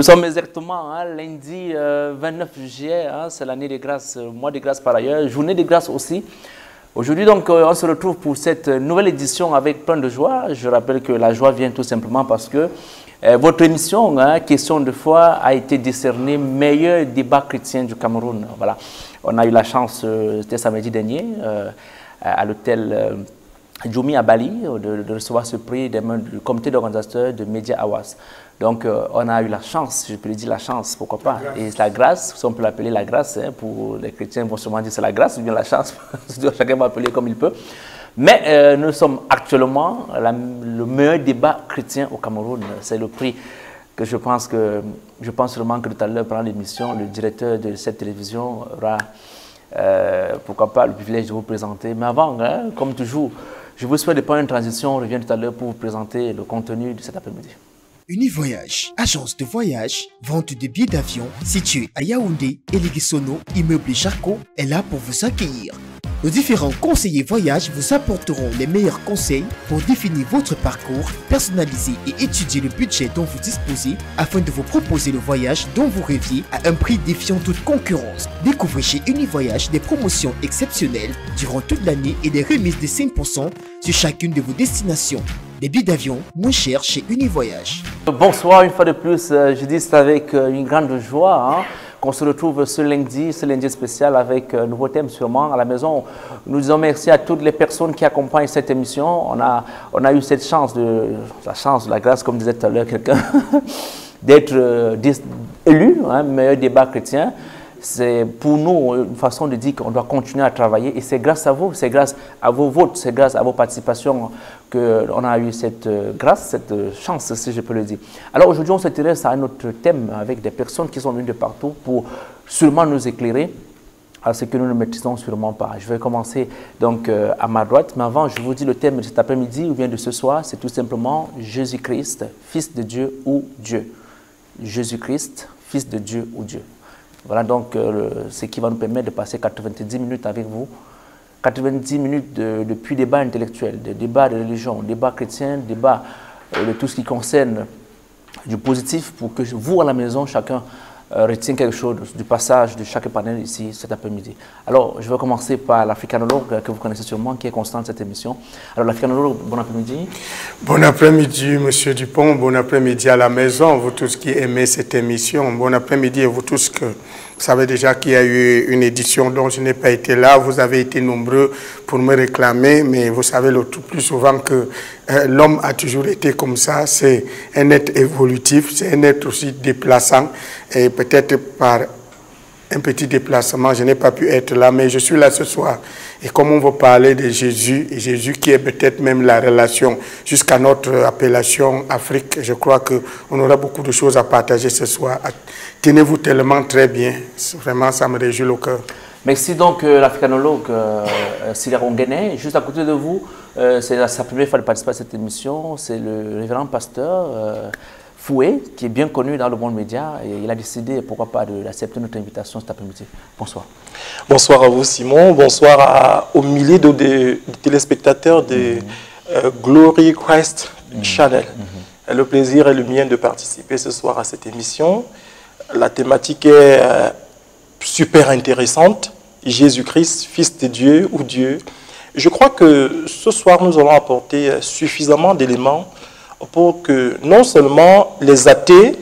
Nous sommes exactement hein, lundi 29 juillet, hein, c'est l'année des grâces, mois de grâce par ailleurs, journée de grâce aussi. Aujourd'hui, donc, on se retrouve pour cette nouvelle édition avec plein de joie. Je rappelle que la joie vient tout simplement parce que votre émission, hein, Question de foi, a été décernée meilleur débat chrétien du Cameroun. Voilà. On a eu la chance, c'était samedi dernier, à l'hôtel Djoumi à Bali, de, recevoir ce prix des mains du comité d'organisateurs de Media Awas. Donc, on a eu la chance, je peux le dire la chance, pourquoi pas. Et la grâce, si on peut l'appeler la grâce, hein, pour les chrétiens vont sûrement dire c'est la grâce ou bien la chance, chacun va appeler comme il peut. Mais nous sommes actuellement le meilleur débat chrétien au Cameroun. C'est le prix que je pense que, je pense sûrement que tout à l'heure, pendant l'émission, le directeur de cette télévision aura, pourquoi pas, le privilège de vous présenter. Mais avant, hein, comme toujours, je vous souhaite de prendre une transition. On revient tout à l'heure pour vous présenter le contenu de cet après-midi. Univoyage, agence de voyage, vente de billets d'avion, située à Yaoundé et immeuble Charcot, est là pour vous accueillir. Nos différents conseillers voyage vous apporteront les meilleurs conseils pour définir votre parcours, personnaliser et étudier le budget dont vous disposez afin de vous proposer le voyage dont vous rêviez à un prix défiant toute concurrence. Découvrez chez Univoyage des promotions exceptionnelles durant toute l'année et des remises de 5% sur chacune de vos destinations. Des billets d'avion moins chers chez Univoyage. Bonsoir une fois de plus, je dis c'est avec une grande joie. Hein qu'on se retrouve ce lundi, ce lundi spécial avec un nouveau thème sûrement à la maison. Nous disons merci à toutes les personnes qui accompagnent cette émission. On a, eu cette chance, de, la chance, la grâce, comme disait tout à l'heure quelqu'un, d'être élu, hein, meilleur débat chrétien c'est pour nous une façon de dire qu'on doit continuer à travailler et c'est grâce à vous, c'est grâce à vos votes, c'est grâce à vos participations qu'on a eu cette grâce, cette chance, si je peux le dire. Alors aujourd'hui, on s'intéresse à un autre thème avec des personnes qui sont venues de partout pour sûrement nous éclairer à ce que nous ne maîtrisons sûrement pas. Je vais commencer donc à ma droite, mais avant, je vous dis le thème de cet après-midi ou bien de ce soir, c'est tout simplement Jésus-Christ, Fils de Dieu ou Dieu. Jésus-Christ, Fils de Dieu ou Dieu. Voilà donc ce qui va nous permettre de passer 90 minutes avec vous. 90 minutes de, de débat intellectuel, de débat de religion, débat chrétien, débat de tout ce qui concerne du positif pour que vous à la maison, chacun retient quelque chose du passage de chaque panel ici cet après-midi. Alors, je vais commencer par l'africanologue que vous connaissez sûrement, qui est constant de cette émission. Alors, l'africanologue, bon après-midi. Bon après-midi, Monsieur Dupont. Bon après-midi à la maison, vous tous qui aimez cette émission. Bon après-midi à vous tous que vous savez déjà qu'il y a eu une édition dont je n'ai pas été là. Vous avez été nombreux pour me réclamer, mais vous savez le tout plus souvent que euh, l'homme a toujours été comme ça. C'est un être évolutif, c'est un être aussi déplaçant. Et peut-être par un petit déplacement, je n'ai pas pu être là, mais je suis là ce soir. Et comme on va parler de Jésus, et Jésus qui est peut-être même la relation jusqu'à notre appellation Afrique, je crois qu'on aura beaucoup de choses à partager ce soir. Tenez-vous tellement très bien. Vraiment, ça me réjouit le cœur. Merci donc euh, l'africanologue euh, Sylvain Ongene. Juste à côté de vous, euh, c'est sa première fois de participer à cette émission. C'est le révérend pasteur euh, Fouet, qui est bien connu dans le monde média. Et il a décidé, pourquoi pas, d'accepter notre invitation cet après-midi. Bonsoir. Bonsoir à vous, Simon. Bonsoir à, aux milliers de, de, de téléspectateurs de euh, Glory Christ Channel. Le plaisir est le mien de participer ce soir à cette émission. La thématique est euh, super intéressante. Jésus-Christ, Fils de Dieu ou Dieu. Je crois que ce soir, nous allons apporter suffisamment d'éléments pour que non seulement les athées,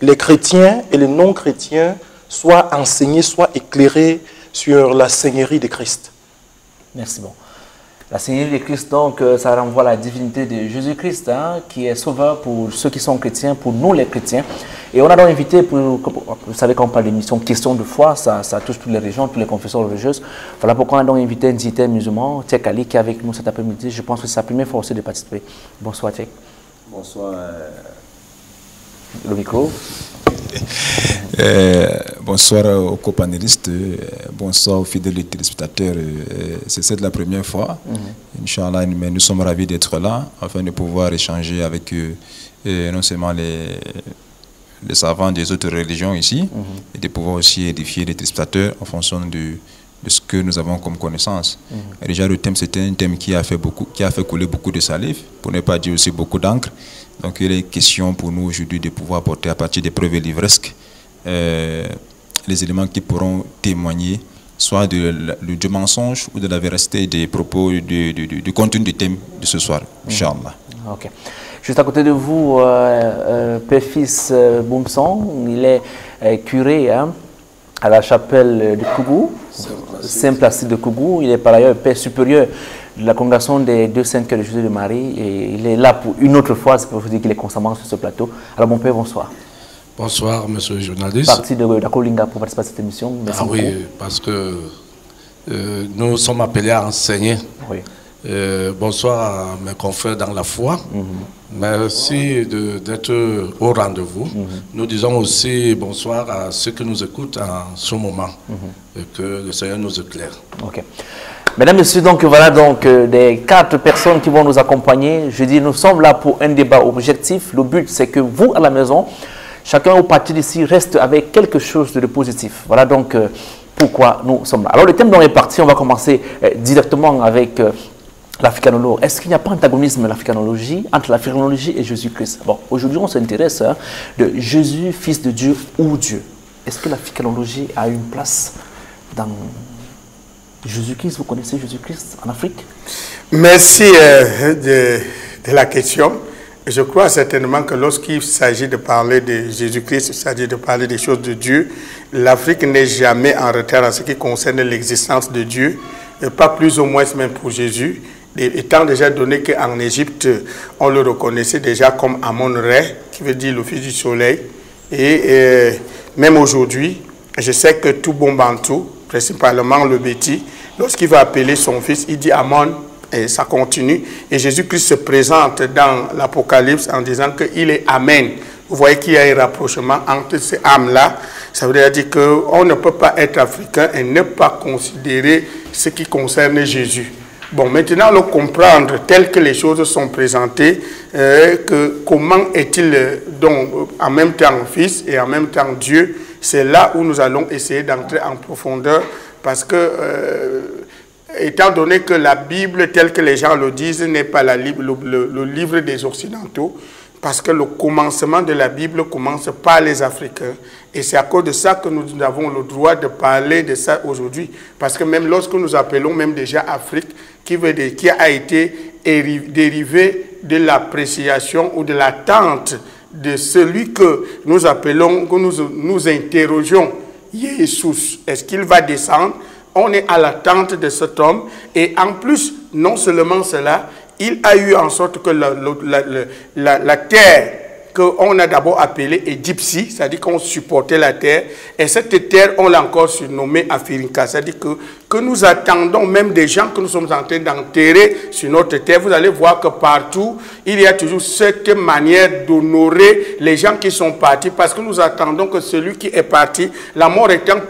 les chrétiens et les non-chrétiens soient enseignés, soient éclairés sur la Seigneurie de Christ. Merci bon. La Seigneurie de Christ, donc, ça renvoie à la divinité de Jésus-Christ, hein, qui est sauveur pour ceux qui sont chrétiens, pour nous les chrétiens. Et on a donc invité, pour, vous savez quand on parle d'émission question de foi, ça, ça, touche toutes les régions, toutes les confessions religieuses. Voilà pourquoi on a donc invité un dignitaire musulman, Tchèque Ali, qui est avec nous cet après-midi. Je pense que c'est sa première fois aussi de participer. Bonsoir Tchèque. Bonsoir. Euh... Le micro. Euh, bonsoir aux copanélistes, euh, bonsoir aux fidèles téléspectateurs. Euh, c'est la première fois. -hmm. Inch'Allah, mais nous sommes ravis d'être là afin de pouvoir échanger avec non seulement les, les savants des autres religions ici, mm -hmm. et de pouvoir aussi édifier les téléspectateurs en fonction de ce que nous avons comme connaissance. Et déjà, le thème, c'était un thème qui a fait beaucoup, qui a fait couler beaucoup de salive, pour ne pas dire aussi beaucoup d'encre. Donc, il est question pour nous aujourd'hui de pouvoir porter à partir des preuves livresques euh, les éléments qui pourront témoigner soit de, de- du mensonge ou de la véracité des propos, du, du- du- du contenu du thème de ce soir. Inch'Allah. Ok. Juste à côté de vous, euh, euh, Père-Fils euh, Boumson, il est euh, curé hein, à la chapelle de Kougou, Saint-Placide de Kougou. Il est par ailleurs Père supérieur de la congrégation des deux saints cœurs de Jésus de Marie. Et il est là pour une autre fois, c'est pour vous dire qu'il est constamment sur ce plateau. Alors, mon Père, bonsoir. Bonsoir, monsieur le journaliste. Parti de Dakolinga pour participer à cette émission. Merci Ah oui, beaucoup. parce que euh, nous sommes appelés à enseigner. Oui. Euh, bonsoir à mes confrères dans la foi. Mhm. Merci d'être au rendez-vous. Mhm. Nous disons aussi bonsoir à ceux qui nous écoutent en ce moment. Mhm. Et que le Seigneur nous éclaire. Ok. Mesdames, Messieurs, donc voilà donc euh, des quatre personnes qui vont nous accompagner. Je dis, nous sommes là pour un débat objectif. Le but, c'est que vous, à la maison, chacun au parti d'ici reste avec quelque chose de positif. Voilà donc euh, pourquoi nous sommes là. Alors, le thème dont on est parti, on va commencer euh, directement avec l'africanologie. Est-ce qu'il n'y a pas antagonisme l'africanologie entre l'africanologie et Jésus-Christ? Bon, aujourd'hui, on s'intéresse hein, de Jésus, fils de Dieu ou Dieu. Est-ce que l'africanologie a une place dans Jésus-Christ, vous connaissez Jésus-Christ en Afrique? Merci euh, de, la question. Je crois certainement que lorsqu'il s'agit de parler de Jésus-Christ, il s'agit de parler des choses de Dieu, l'Afrique n'est jamais en retard en ce qui concerne l'existence de Dieu, et pas plus ou moins même pour Jésus, étant déjà donné qu'en Égypte, on le reconnaissait déjà comme Amon-Ré, qui veut dire le fils du soleil, et euh, même aujourd'hui, je sais que tout bon bantou, principalement le Béti, lorsqu'il va appeler son fils, il dit Amon, et ça continue. Et Jésus-Christ se présente dans l'Apocalypse en disant qu'il est Amen. Vous voyez qu'il y a un rapprochement entre ces âmes-là. Ça veut dire qu'on ne peut pas être africain et ne pas considérer ce qui concerne Jésus. Bon, maintenant, le comprendre tel que les choses sont présentées, euh, que comment est-il euh, donc en même temps fils et en même temps Dieu, c'est là où nous allons essayer d'entrer en profondeur parce que, euh, étant donné que la Bible, telle que les gens le disent, n'est pas la, le, le- livre des Occidentaux, parce que le commencement de la Bible commence par les Africains. Et c'est à cause de ça que nous avons le droit de parler de ça aujourd'hui. Parce que même lorsque nous appelons même déjà Afrique, qui, qui a été éri- dérivé de l'appréciation ou de l'attente de celui que nous appelons, que nous nous interrogeons, Jésus, est-ce qu'il va descendre? On est à l'attente de cet homme. Et en plus, non seulement cela, il a eu en sorte que la- la- la- la terre qu'on a d'abord appelée Égyptie, c'est-à-dire qu'on supportait la terre, et cette terre, on l'a encore surnommée Afrika, c'est-à-dire que, que nous attendons même des gens que nous sommes en train d'enterrer sur notre terre. Vous allez voir que partout, il y a toujours cette manière d'honorer les gens qui sont partis, parce que nous attendons que celui qui est parti, la mort étant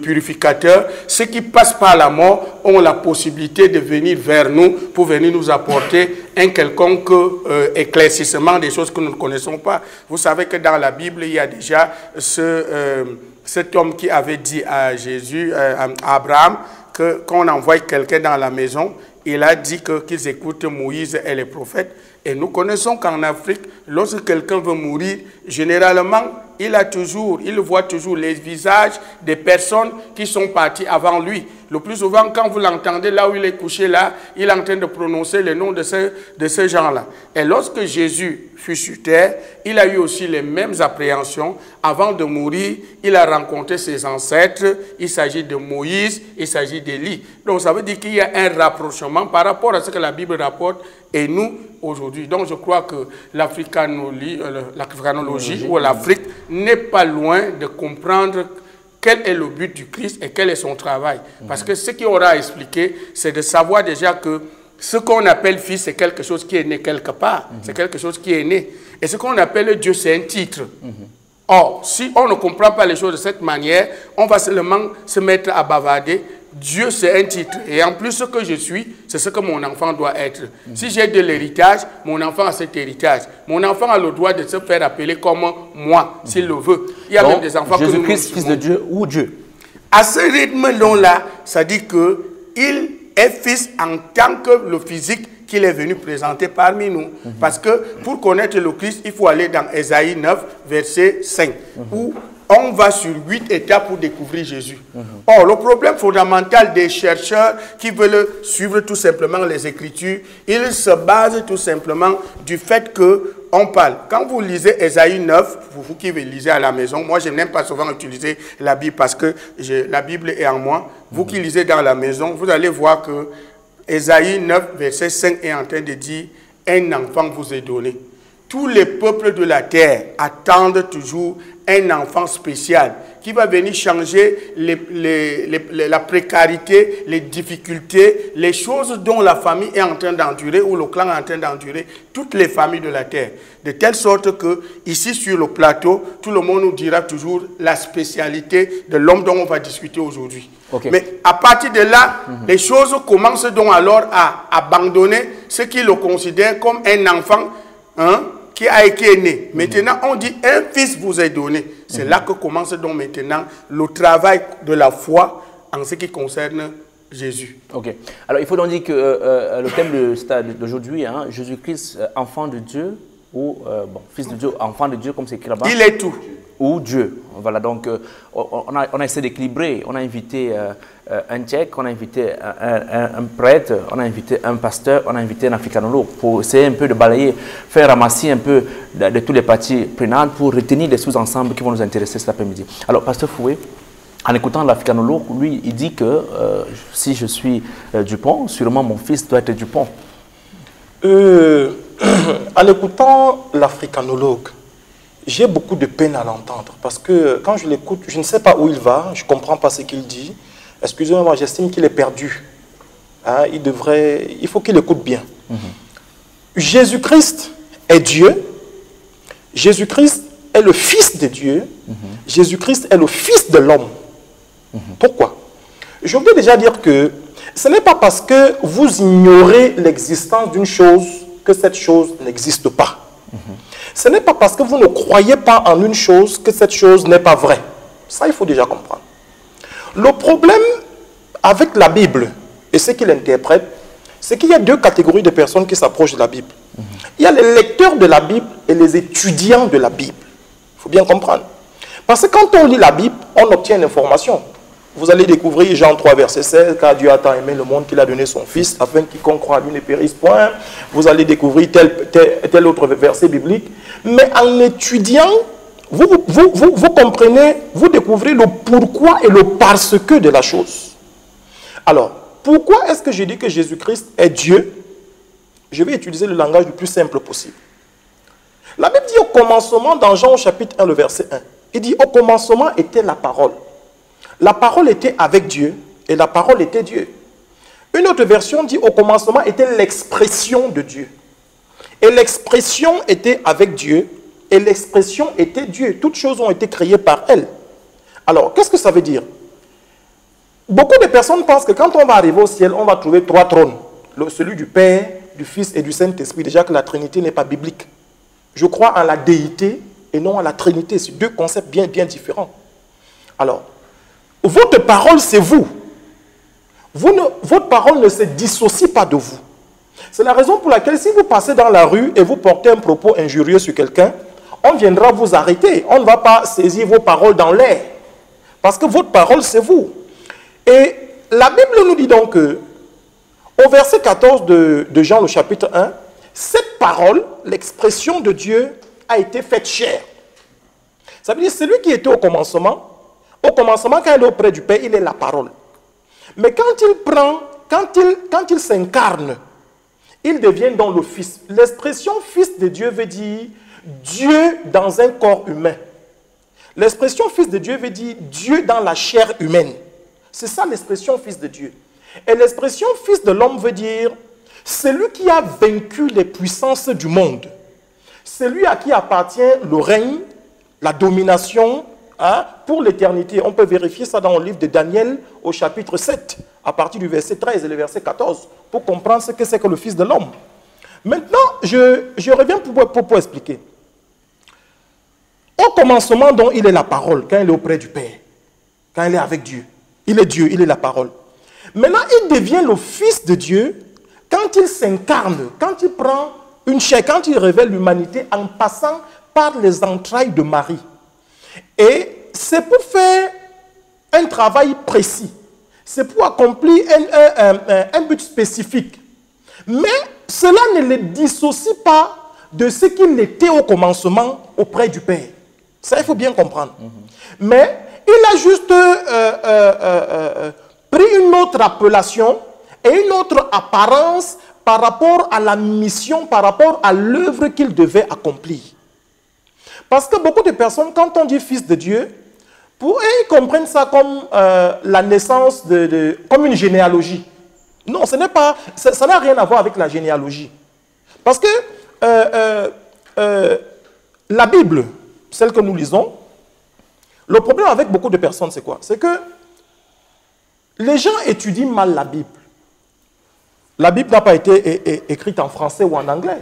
purificateur, ceux qui passent par la mort ont la possibilité de venir vers nous pour venir nous apporter un quelconque euh, éclaircissement des choses que nous ne connaissons pas. Vous savez que dans la Bible, il y a déjà euh, cet homme qui avait dit à Jésus, euh, à Abraham, que quand on envoie quelqu'un dans la maison, il a dit qu'ils écoutent Moïse et les prophètes. Et nous connaissons qu'en Afrique, lorsque quelqu'un veut mourir, généralement, il a toujours, il voit toujours les visages des personnes qui sont parties avant lui. Le plus souvent, quand vous l'entendez là où il est couché, là, il est en train de prononcer le nom de ce, de ces gens-là. Et lorsque Jésus fut sur terre, il a eu aussi les mêmes appréhensions. Avant de mourir, il a rencontré ses ancêtres. Il s'agit de Moïse, il s'agit d'Élie. Donc ça veut dire qu'il y a un rapprochement par rapport à ce que la Bible rapporte et nous aujourd'hui. Donc je crois que l'africanologie euh, l'africanologie ou l'Afrique n'est pas loin de comprendre quel est le but du Christ et quel est son travail. Parce que ce qu'il aura à expliquer, c'est de savoir déjà que ce qu'on appelle fils, c'est quelque chose qui est né quelque part. C'est quelque chose qui est né. Et ce qu'on appelle Dieu, c'est un titre. Or, si on ne comprend pas les choses de cette manière, on va seulement se mettre à bavarder. Dieu, c'est un titre. Et en plus, ce que je suis, c'est ce que mon enfant doit être. Si j'ai de l'héritage, mon enfant a cet héritage. Mon enfant a le droit de se faire appeler comme moi, s'il le veut. Il y a même Donc, des enfants que Jésus-Christ, fils de Dieu ou Dieu? À ce rythme-là, ça dit que il est fils en tant que le physique qu'il est venu présenter parmi nous. Parce que pour connaître le Christ, il faut aller dans Ésaïe 9, verset 5, où on va sur huit étapes pour découvrir Jésus. Or, le problème fondamental des chercheurs qui veulent suivre tout simplement les Écritures, ils se basent tout simplement du fait que on parle. Quand vous lisez Ésaïe 9, vous qui lisez à la maison, moi je n'aime pas souvent utiliser la Bible parce que la Bible est en moi. Vous qui lisez dans la maison, vous allez voir que Ésaïe 9, verset 5 est en train de dire, un enfant vous est donné. Tous les peuples de la terre attendent toujours un enfant spécial qui va venir changer la précarité, les difficultés, les choses dont la famille est en train d'endurer ou le clan est en train d'endurer, toutes les familles de la terre. De telle sorte que, ici sur le plateau, tout le monde nous dira toujours la spécialité de l'homme dont on va discuter aujourd'hui. Mais à partir de là, mhm. les choses commencent donc alors à abandonner ce qui le considère comme un enfant. Hein, qui a été né. Maintenant, on dit un fils vous est donné. C'est là que commence donc maintenant le travail de la foi en ce qui concerne Jésus. Ok. Alors, il faut donc dire que euh, euh, le thème d'aujourd'hui, hein, Jésus-Christ, euh, enfant de Dieu, ou bon, fils de Dieu, enfant de Dieu, comme c'est écrit là-bas. Il est tout ou Dieu. Voilà, donc euh, on, a, on a essayé d'équilibrer. On a invité un tchèque, on a invité un, prêtre, on a invité un pasteur, on a invité un africanologue pour essayer un peu de balayer, faire ramasser un peu de, tous les parties prenantes pour retenir les sous-ensembles qui vont nous intéresser cet après-midi. Alors, pasteur Fouet, en écoutant l'africanologue, lui, il dit que si je suis Dupont, sûrement mon fils doit être Dupont. en écoutant l'africanologue, j'ai beaucoup de peine à l'entendre parce que quand je l'écoute, je ne sais pas où il va, je ne comprends pas ce qu'il dit. Excusez-moi, j'estime qu'il est perdu. Hein, il devrait, il faut qu'il écoute bien. Mhm. Jésus-Christ est Dieu. Jésus-Christ est le Fils de Dieu. Mhm. Jésus-Christ est le Fils de l'homme. Mhm. Pourquoi? Je voudrais déjà dire que ce n'est pas parce que vous ignorez l'existence d'une chose que cette chose n'existe pas. Ce n'est pas parce que vous ne croyez pas en une chose que cette chose n'est pas vraie. Ça, il faut déjà comprendre. Le problème avec la Bible et ce qu'il interprète, c'est qu'il y a deux catégories de personnes qui s'approchent de la Bible. Il y a les lecteurs de la Bible et les étudiants de la Bible. Il faut bien comprendre. Parce que quand on lit la Bible, on obtient une information. Vous allez découvrir Jean 3, verset 16, car Dieu a tant aimé le monde qu'il a donné son Fils, afin qu'il croit lui ne périsse point. Vous allez découvrir tel, tel, autre verset biblique. Mais en étudiant, vous, comprenez, vous découvrez le pourquoi et le parce que de la chose. Alors, pourquoi est-ce que je dis que Jésus-Christ est Dieu? Je vais utiliser le langage le plus simple possible. La Bible dit au commencement, dans Jean chapitre 1, le verset 1, il dit au commencement était la parole. La parole était avec Dieu et la parole était Dieu. Une autre version dit au commencement était l'expression de Dieu. Et l'expression était avec Dieu et l'expression était Dieu. Toutes choses ont été créées par elle. Alors, qu'est-ce que ça veut dire? Beaucoup de personnes pensent que quand on va arriver au ciel, on va trouver trois trônes. celui du Père, du Fils et du Saint-Esprit. Déjà que la Trinité n'est pas biblique. Je crois en la déité et non à la Trinité. C'est deux concepts bien, bien différents. Alors, votre parole, c'est vous. votre parole ne se dissocie pas de vous. C'est la raison pour laquelle si vous passez dans la rue et vous portez un propos injurieux sur quelqu'un, on viendra vous arrêter. On ne va pas saisir vos paroles dans l'air. Parce que votre parole, c'est vous. Et la Bible nous dit donc que, au verset 14 de, Jean, le chapitre 1, cette parole, l'expression de Dieu, a été faite chair. Ça veut dire, celui qui était au commencement, au commencement, quand il est auprès du Père, il est la parole. Mais quand il prend, quand il, quand il s'incarne, il devient dans le Fils. L'expression Fils de Dieu veut dire Dieu dans un corps humain. L'expression Fils de Dieu veut dire Dieu dans la chair humaine. C'est ça l'expression Fils de Dieu. Et l'expression Fils de l'homme veut dire celui qui a vaincu les puissances du monde. Celui à qui appartient le règne, la domination, Hein, pour l'éternité. On peut vérifier ça dans le livre de Daniel au chapitre 7, à partir du verset 13 et le verset 14, pour comprendre ce que c'est que le Fils de l'homme. Maintenant, je, reviens pour, pour, expliquer. Au commencement, dont il est la parole, quand il est auprès du Père, quand il est avec Dieu. Il est Dieu, il est la parole. Maintenant, il devient le Fils de Dieu quand il s'incarne, quand il prend une chair, quand il révèle l'humanité en passant par les entrailles de Marie. Et c'est pour faire un travail précis. C'est pour accomplir un, but spécifique. Mais cela ne le dissocie pas de ce qu'il était au commencement auprès du Père. Ça, il faut bien comprendre. Mais il a juste euh, euh, euh, pris une autre appellation et une autre apparence par rapport à la mission, par rapport à l'œuvre qu'il devait accomplir. Parce que beaucoup de personnes, quand on dit fils de Dieu, pour eux, ils comprennent ça comme la naissance de, comme une généalogie. Non, ce n'est pas, ça n'a rien à voir avec la généalogie. Parce que la Bible, celle que nous lisons, le problème avec beaucoup de personnes, c'est quoi? C'est que les gens étudient mal la Bible. La Bible n'a pas été écrite en français ou en anglais.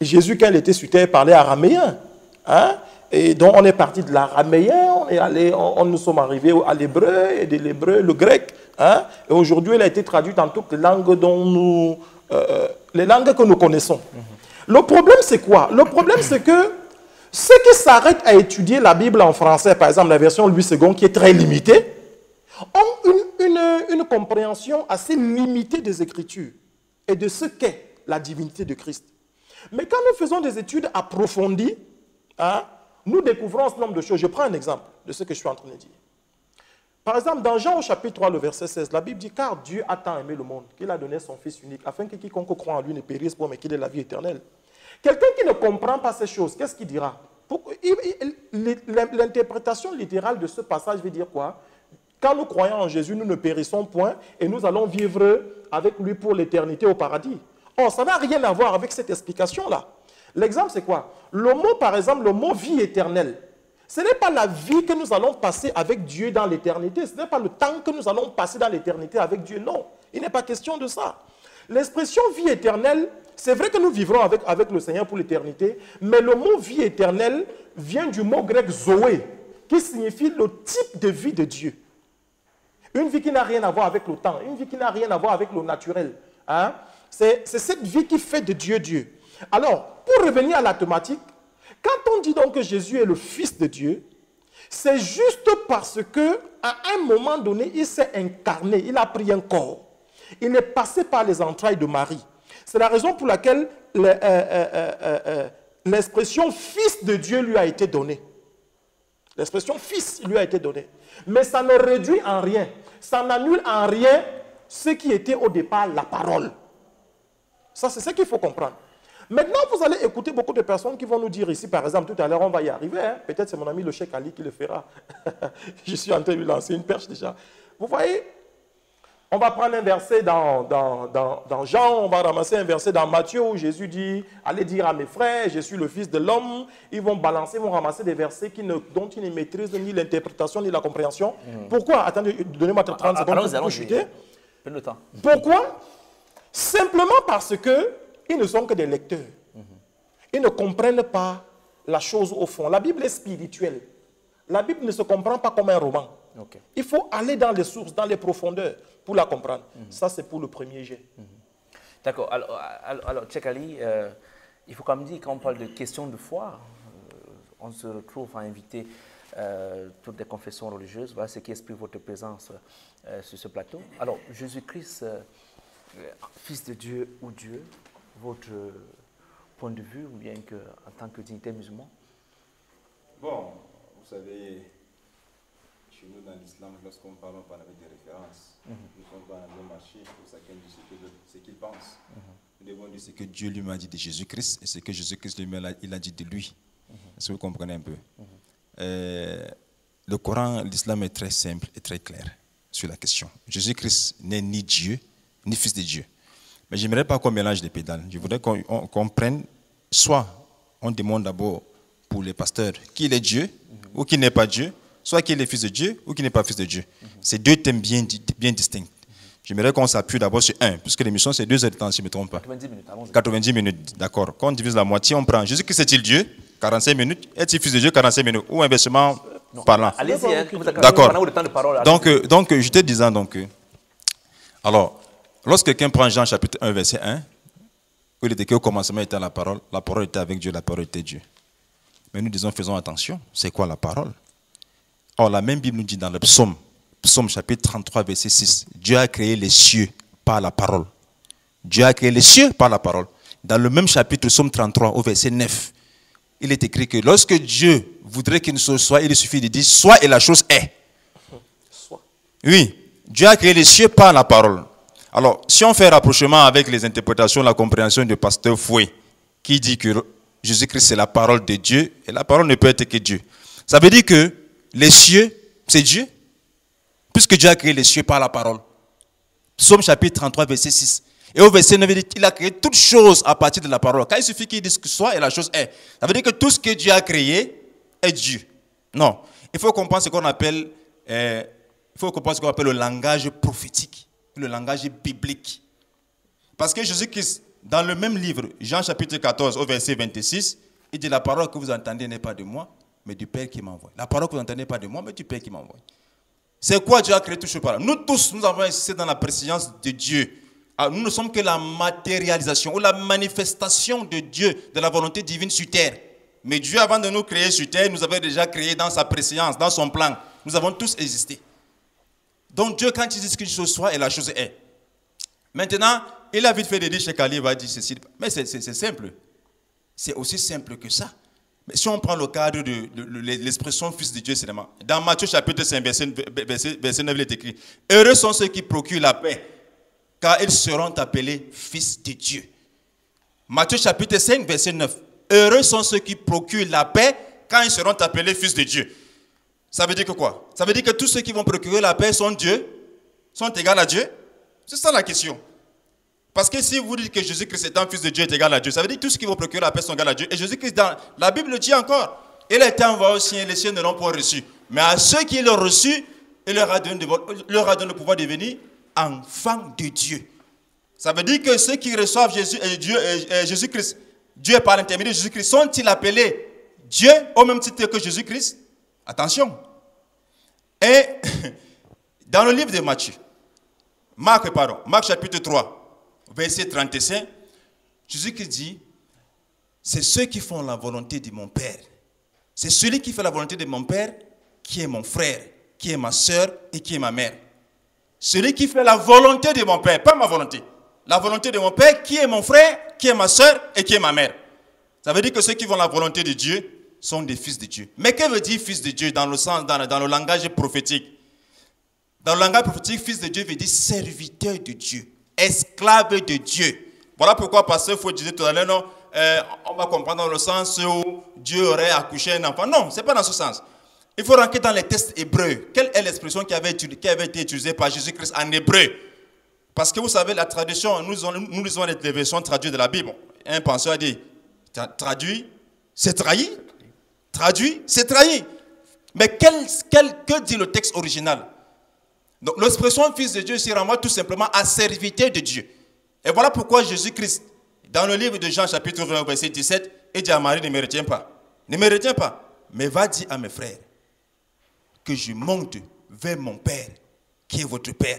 Jésus, quand il était sur terre, parlait araméen. Hein? Et donc, on est parti de l'araméen, on est allé, on, nous sommes arrivés à l'hébreu, et de l'hébreu, le grec. Hein? Et aujourd'hui, elle a été traduite en toutes les langues dont nous, euh, les langues que nous connaissons. Le problème, c'est quoi? Le problème, c'est que ceux qui s'arrêtent à étudier la Bible en français, par exemple la version Louis II, qui est très limitée, ont une, compréhension assez limitée des Écritures et de ce qu'est la divinité de Christ. Mais quand nous faisons des études approfondies, hein, nous découvrons ce nombre de choses. Je prends un exemple de ce que je suis en train de dire. Par exemple, dans Jean au chapitre 3, le verset 16, la Bible dit Car Dieu a tant aimé le monde qu'il a donné son Fils unique, afin que quiconque croit en lui ne périsse pas, mais qu'il ait la vie éternelle. Quelqu'un qui ne comprend pas ces choses, qu'est-ce qu'il dira? L'interprétation littérale de ce passage veut dire quoi? Quand nous croyons en Jésus, nous ne périssons point et nous allons vivre avec lui pour l'éternité au paradis. Or, ça n'a rien à voir avec cette explication-là. L'exemple, c'est quoi? Le mot, par exemple, le mot vie éternelle, ce n'est pas la vie que nous allons passer avec Dieu dans l'éternité, ce n'est pas le temps que nous allons passer dans l'éternité avec Dieu, non. Il n'est pas question de ça. L'expression vie éternelle, c'est vrai que nous vivrons avec, le Seigneur pour l'éternité, mais le mot vie éternelle vient du mot grec zoé, qui signifie le type de vie de Dieu. Une vie qui n'a rien à voir avec le temps, une vie qui n'a rien à voir avec le naturel. Hein? C'est cette vie qui fait de Dieu Dieu. Alors, pour revenir à la thématique, quand on dit donc que Jésus est le Fils de Dieu, c'est juste parce que à un moment donné, il s'est incarné, il a pris un corps. Il est passé par les entrailles de Marie. C'est la raison pour laquelle euh, euh, euh, l'expression fils de Dieu lui a été donnée. L'expression fils lui a été donnée. Mais ça ne réduit en rien, ça n'annule en rien ce qui était au départ la parole. Ça, c'est ce qu'il faut comprendre. Maintenant, vous allez écouter beaucoup de personnes qui vont nous dire ici, par exemple, tout à l'heure, on va y arriver. Hein. Peut-être c'est mon ami le Cheikh Ali qui le fera. Je suis en train de lui lancer une perche déjà. Vous voyez, on va prendre un verset dans, dans, Jean, on va ramasser un verset dans Matthieu où Jésus dit Allez dire à mes frères, je suis le Fils de l'homme. Ils vont balancer, ils vont ramasser des versets qui ne, dont ils ne maîtrisent ni l'interprétation ni la compréhension. Hmm. Pourquoi? Attendez, donnez-moi 30 ah, secondes pour chuter. Le temps. Pourquoi? Simplement parce qu'ils ne sont que des lecteurs. Hmm. Ils ne comprennent pas la chose au fond. La Bible est spirituelle. La Bible ne se comprend pas comme un roman. Il faut aller dans les sources, dans les profondeurs pour la comprendre. Mhm. Ça, c'est pour le premier jet. Mhm. D'accord. Alors, alors, Tchekali, euh, il faut quand même dire, quand on parle de questions de foi, euh, on se retrouve à inviter euh, toutes les confessions religieuses. Voilà ce qui explique votre présence sur ce plateau. Alors, Jésus-Christ, Fils de Dieu ou Dieu, votre point de vue, ou bien que, en tant que dignité musulman? Bon, vous savez, chez nous dans l'islam, lorsqu'on parle, on parle avec des références. Mhm. Nous sommes dans un marché pour chacun dit ce qu'il pense. Mhm. Nous devons dire ce que Dieu lui a dit de Jésus-Christ et ce que Jésus-Christ lui a, il a dit de lui. Mhm. Est-ce que vous comprenez un peu? Euh, Le Coran, l'islam est très simple et très clair sur la question. Jésus-Christ n'est ni Dieu, ni fils de Dieu. Mais j'aimerais pas qu'on mélange les pédales. Je voudrais qu'on comprenne, soit on demande d'abord pour les pasteurs qui est Dieu ou qui n'est pas Dieu, soit qu'il est fils de Dieu ou qu'il n'est pas fils de Dieu. C'est deux thèmes bien, bien distincts. J'aimerais qu'on s'appuie d'abord sur un, puisque l'émission c'est deux heures de temps, si je ne me trompe pas. 90 minutes. 90 minutes, d'accord. Quand on divise la moitié, on prend Jésus-Christ est-il Dieu? 45 minutes. Est-il fils de Dieu? 45 minutes. Ou inversement parlant. Allez-y, hein, D'accord. Donc, euh, donc euh, je te disais donc, euh, alors, lorsque quelqu'un prend Jean chapitre 1, verset 1, où il était qu'au commencement était la parole, la parole était avec Dieu, la parole était Dieu. Mais nous disons, faisons attention, c'est quoi la parole? Or, la même Bible nous dit dans le psaume, psaume chapitre 33, verset 6, Dieu a créé les cieux par la parole. Dieu a créé les cieux par la parole. Dans le même chapitre, psaume 33, au verset 9, il est écrit que lorsque Dieu voudrait qu'une chose soit, il suffit de dire soit et la chose est. Oui, Dieu a créé les cieux par la parole. Alors, si on fait rapprochement avec les interprétations, la compréhension du pasteur Fouet, qui dit que Jésus-Christ c'est la parole de Dieu, et la parole ne peut être que Dieu. Ça veut dire que les cieux, c'est Dieu, puisque Dieu a créé les cieux par la parole. Psaume chapitre 33, verset 6. Et au verset 9, il dit qu'il a créé toutes choses à partir de la parole. Quand il suffit qu'il dise que soit et la chose est. Ça veut dire que tout ce que Dieu a créé est Dieu. Non. Il faut comprendre ce qu'on appelle, euh, il faut comprendre ce qu'on appelle le langage prophétique, le langage biblique. Parce que Jésus-Christ, dans le même livre, Jean chapitre 14, au verset 26, il dit La parole que vous entendez n'est pas de moi, mais du Père qui m'envoie. La parole que vous entendez n'est pas de moi, mais du Père qui m'envoie. C'est quoi Dieu a créé tout ce par là? Nous tous, nous avons insisté dans la préscience de Dieu. Ah, nous ne sommes que la matérialisation ou la manifestation de Dieu, de la volonté divine sur terre. Mais Dieu, avant de nous créer sur terre, nous avait déjà créé dans sa préscience, dans son plan. Nous avons tous existé. Donc Dieu, quand il dit qu'une chose soit, et la chose est. Maintenant, il a vite fait de dire chez Kali, va dire ceci. Mais c'est simple. C'est aussi simple que ça. Mais si on prend le cadre de, de- de l'expression fils de Dieu seulement, dans Matthieu chapitre 5, verset, verset- verset 9, il est écrit Heureux sont ceux qui procurent la paix, car ils seront appelés fils de Dieu. Matthieu chapitre 5, verset 9. Heureux sont ceux qui procurent la paix, quand ils seront appelés fils de Dieu. Ça veut dire que quoi? Ça veut dire que tous ceux qui vont procurer la paix sont Dieu, sont égaux à Dieu? C'est ça la question. Parce que si vous dites que Jésus-Christ un fils de Dieu est égal à Dieu, ça veut dire que tous ceux qui vont procurer la paix sont égaux à Dieu. Et Jésus-Christ, la Bible le dit encore, il a été envoyé aux siens, les siens ne l'ont pas reçu. Mais à ceux qui l'ont reçu, il leur a donné, le pouvoir de devenir enfants de Dieu. Ça veut dire que ceux qui reçoivent Jésus, et Dieu, et Jésus-Christ, Dieu par l'intermédiaire de Jésus-Christ, sont-ils appelés Dieu au même titre que Jésus-Christ? Attention. Et dans le livre de Matthieu, Marc, pardon, Marc chapitre 3, verset 35, Jésus-Christ dit, c'est ceux qui font la volonté de mon Père. C'est celui qui fait la volonté de mon Père qui est mon frère, qui est ma soeur et qui est ma mère. Celui qui fait la volonté de mon Père, pas ma volonté. La volonté de mon Père qui est mon frère, qui est ma soeur et qui est ma mère. Ça veut dire que ceux qui font la volonté de Dieu sont des fils de Dieu. Mais que veut dire fils de Dieu dans le, sens, dans, dans le langage prophétique? Dans le langage prophétique, fils de Dieu veut dire serviteur de Dieu, esclave de Dieu. Voilà pourquoi Pasteur Fouet disait tout à l'heure, non, euh, on va comprendre dans le sens où Dieu aurait accouché un enfant. Non, ce n'est pas dans ce sens. Il faut rentrer dans les textes hébreux. Quelle est l'expression qui avait, qui avait été utilisée par Jésus-Christ en hébreu? Parce que vous savez, la traduction, nous, nous lisons les versions traduites de la Bible. Un penseur a dit, tra- traduit, c'est trahi. Traduit, c'est trahi. Mais quel, quel- que dit le texte original? Donc l'expression fils de Dieu, c'est renvoie tout simplement à serviteur de Dieu. Et voilà pourquoi Jésus-Christ, dans le livre de Jean chapitre 20, verset 17, il dit à Marie, ne me retiens pas. Ne me retiens pas, mais va dire à mes frères que je monte vers mon Père, qui est votre Père,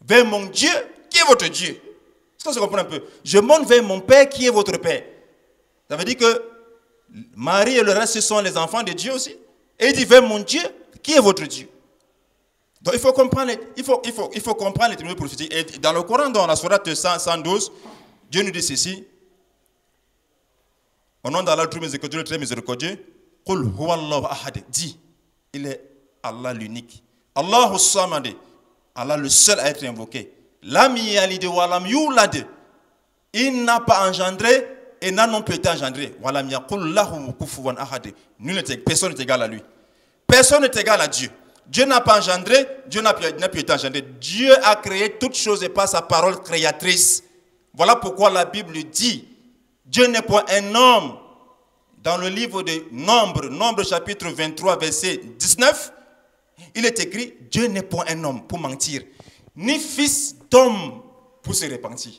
vers mon Dieu, qui est votre Dieu. Est-ce qu'on se comprend un peu? Je monte vers mon Père, qui est votre Père. Ça veut dire que Marie et le reste, ce sont les enfants de Dieu aussi. Et il dit vers mon Dieu, qui est votre Dieu? Donc il faut comprendre, il faut, il faut, il faut comprendre les termes prophétiques. Et dans le Coran, dans la sourate 100 112, Dieu nous dit ceci. Au nom d'Allah, le miséricordieux, le très miséricordieux. Dis, il est Allah l'unique. Allahu samad. Allah le seul à être invoqué. Lam yalid wa lam yulad. Il n'a pas engendré et n'a non plus été engendré. Walam yakul lahu kufuwan. Nul n'est- Personne n'est égal à lui. Personne n'est égal à Dieu. Dieu n'a pas engendré, Dieu n'a plus été engendré. Dieu a créé toutes choses et par sa parole créatrice. Voilà pourquoi la Bible dit, Dieu n'est pas un homme. Dans le livre de Nombre, Nombre chapitre 23, verset 19, il est écrit, Dieu n'est pas un homme pour mentir, ni fils d'homme pour se repentir.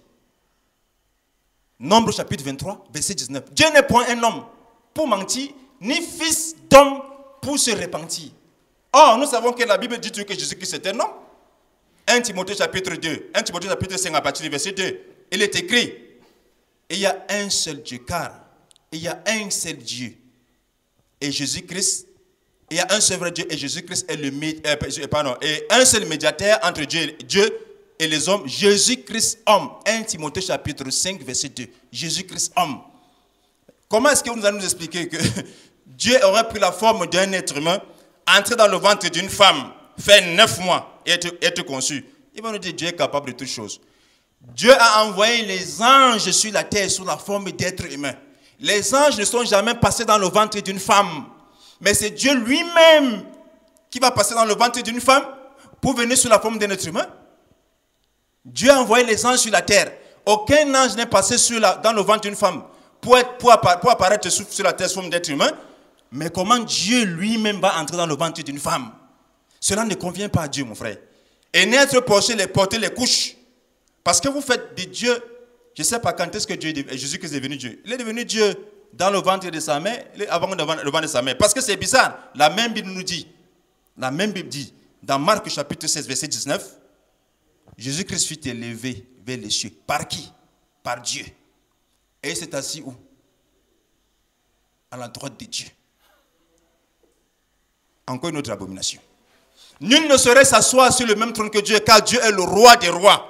Nombre chapitre 23, verset 19. Dieu n'est point un homme pour mentir, ni fils d'homme pour se repentir. Or, nous savons que la Bible dit que Jésus-Christ est un homme. 1 Timothée chapitre 2, 1 Timothée chapitre 5 à partir du verset 2, il est écrit, il y a un seul Dieu, car il y a un seul Dieu. Et Jésus-Christ, il y a un seul vrai Dieu et Jésus-Christ est le euh, pardon, et un seul médiateur entre Dieu, Dieu et les hommes, Jésus-Christ homme. 1 Timothée chapitre 5 verset 2. Jésus-Christ homme. Comment est-ce que vous allez nous expliquer que Dieu aurait pris la forme d'un être humain, entré dans le ventre d'une femme, fait neuf mois et être, conçu Il va nous dire Dieu est capable de toutes choses. Dieu a envoyé les anges sur la terre sous la forme d'êtres humains. Les anges ne sont jamais passés dans le ventre d'une femme, mais c'est Dieu lui-même qui va passer dans le ventre d'une femme pour venir sous la forme d'un être humain. Dieu a envoyé les anges sur la terre. Aucun ange n'est passé dans le ventre d'une femme pour, pour, apparaître sur, la terre sous forme d'être humain. Mais comment Dieu lui-même va entrer dans le ventre d'une femme? Cela ne convient pas à Dieu, mon frère. Et naître, porter les, porter les couches. Parce que vous faites de Dieu, je ne sais pas quand est-ce que Jésus-Christ est devenu Dieu. Il est devenu Dieu dans le ventre de sa mère, avant le ventre de sa mère. Parce que c'est bizarre. La même Bible nous dit, la même Bible dit, dans Marc chapitre 16, verset 19, Jésus-Christ fut élevé vers les cieux. Par qui? Par Dieu. Et il s'est assis où? À la droite de Dieu. Encore une autre abomination. Nul ne saurait s'asseoir sur le même trône que Dieu, car Dieu est le roi des rois.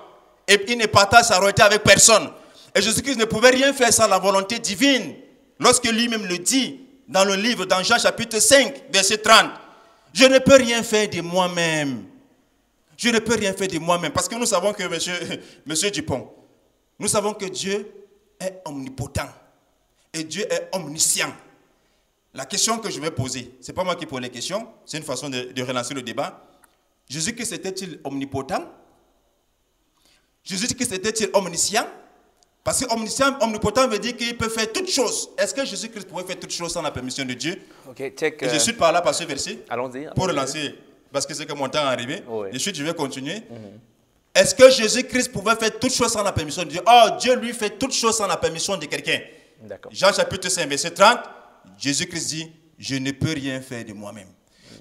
Et il ne partage sa royauté avec personne. Et Jésus-Christ ne pouvait rien faire sans la volonté divine. Lorsque lui-même le dit dans le livre, dans Jean chapitre 5, verset 30, je ne peux rien faire de moi-même. Je ne peux rien faire de moi-même. Parce que nous savons que, monsieur, monsieur Dupont, nous savons que Dieu est omnipotent. Et Dieu est omniscient. La question que je vais poser, ce n'est pas moi qui pose les questions, c'est une façon de, relancer le débat. Jésus-Christ était-il omnipotent? Jésus-Christ était-il omniscient? Parce que omniscient, omnipotent veut dire qu'il peut faire toutes choses. Est-ce que Jésus-Christ pouvait faire toutes choses sans la permission de Dieu? Ok, check. je suis par là par ce verset. Allons-y. pour relancer parce que c'est que mon temps est arrivé. Je suis, je vais continuer. Mhm. Est-ce que Jésus-Christ pouvait faire toutes choses sans la permission de Dieu? Oh, Dieu lui fait toutes choses sans la permission de quelqu'un. Jean chapitre 5, verset 30, Jésus-Christ dit, je ne peux rien faire de moi-même.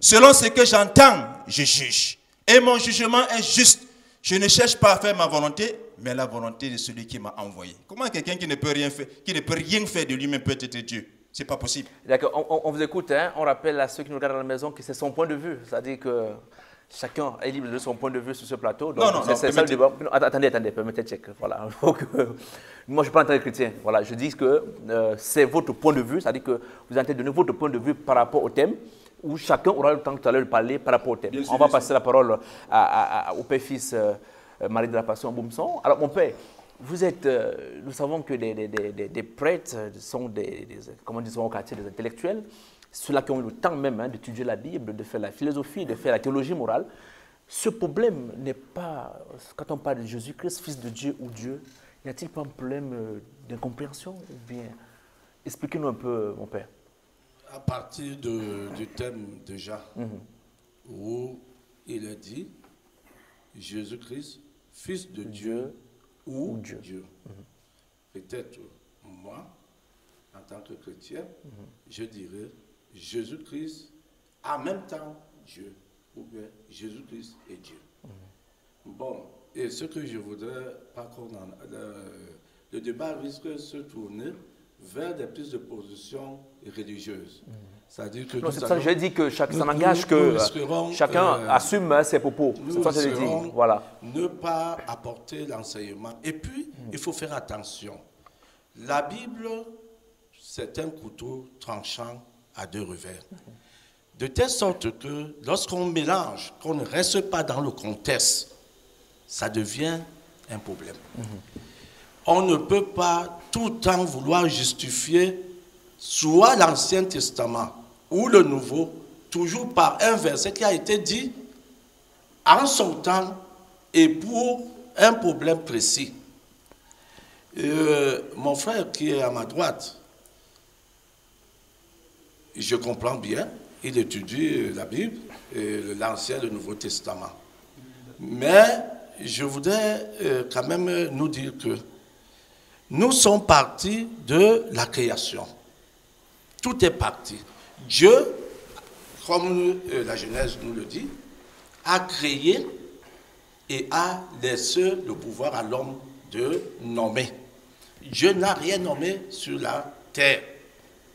Selon ce que j'entends, je juge. Et mon jugement est juste. Je ne cherche pas à faire ma volonté, mais la volonté de celui qui m'a envoyé. Comment quelqu'un qui ne peut rien faire, qui ne peut rien faire de lui-même peut être Dieu? C'est pas possible. D'accord, on, vous écoute, hein. on rappelle à ceux qui nous regardent à la maison que c'est son point de vue. C'est-à-dire que chacun est libre de son point de vue sur ce plateau. non, non, c'est ça le débat. attendez, attendez, permettez check. Voilà. Euh, moi, je ne suis pas en tant que chrétien. Voilà, je dis que euh, c'est votre point de vue, c'est-à-dire que vous avez donner votre point de vue par rapport au thème, où chacun aura le temps tout à l'heure de parler par rapport au thème. on va passer la parole au père-fils euh, Marie de la Passion Boumson. Alors, mon père, vous êtes, euh, nous savons que des, prêtres sont des, comment disons au quartier, des intellectuels, ceux-là qui ont eu le temps même hein, d'étudier la Bible, de faire la philosophie, de faire la théologie morale. Ce problème n'est pas, quand on parle de Jésus-Christ, fils de Dieu ou Dieu, n'y a-t-il pas un problème euh, d'incompréhension ou bien Expliquez-nous un peu, mon père. À partir du thème déjà, mhm. où il est dit Jésus-Christ, fils de Dieu ou, Dieu. Mhm. Peut-être moi, en tant que chrétien, mhm. je dirais Jésus-Christ en même temps Dieu, ou bien Jésus-Christ est Dieu. Mhm. Bon, et ce que je voudrais, par contre, le, débat risque de se tourner vers des prises de position religieuses. C'est-à-dire que c'est ça que j'ai dit que chaque, ça n'engage que chacun euh, assume hein, ses propos. C'est ça que j'ai dit. Voilà. Ne pas apporter l'enseignement. Et puis, il faut faire attention. La Bible, c'est un couteau tranchant à deux revers. De telle sorte que lorsqu'on mélange, qu'on ne reste pas dans le contexte, ça devient un problème. On ne peut pas tout le temps vouloir justifier soit l'Ancien Testament ou le Nouveau, toujours par un verset qui a été dit en son temps et pour un problème précis. Euh, mon frère qui est à ma droite, je comprends bien, il étudie la Bible, l'Ancien et le Nouveau Testament. Mais je voudrais euh, quand même nous dire que nous sommes partis de la création. Tout est parti. Dieu comme euh, la Genèse nous le dit, a créé et a laissé le pouvoir à l'homme de nommer. Dieu n'a rien nommé sur la terre.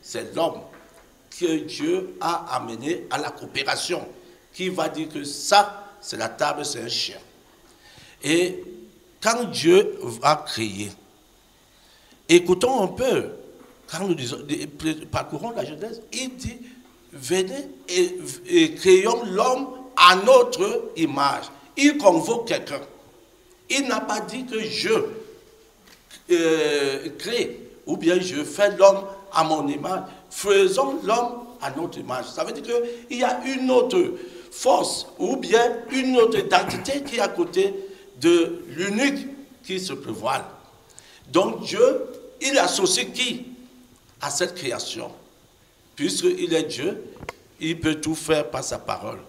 C'est l'homme que Dieu a amené à la coopération, qui va dire que ça, c'est la table, c'est un chien. Et quand Dieu va créer, écoutons un peu, quand nous parcourons la Genèse, il dit, venez et, créons l'homme à notre image. Il convoque quelqu'un. Il n'a pas dit que je euh, crée ou bien je fais l'homme à mon image. Faisons l'homme à notre image. Ça veut dire qu'il y a une autre force ou bien une autre identité qui est à côté de l'unique qui se prévoile. Donc Dieu, il associe qui à cette création? Puisqu'il est Dieu, il peut tout faire par sa parole.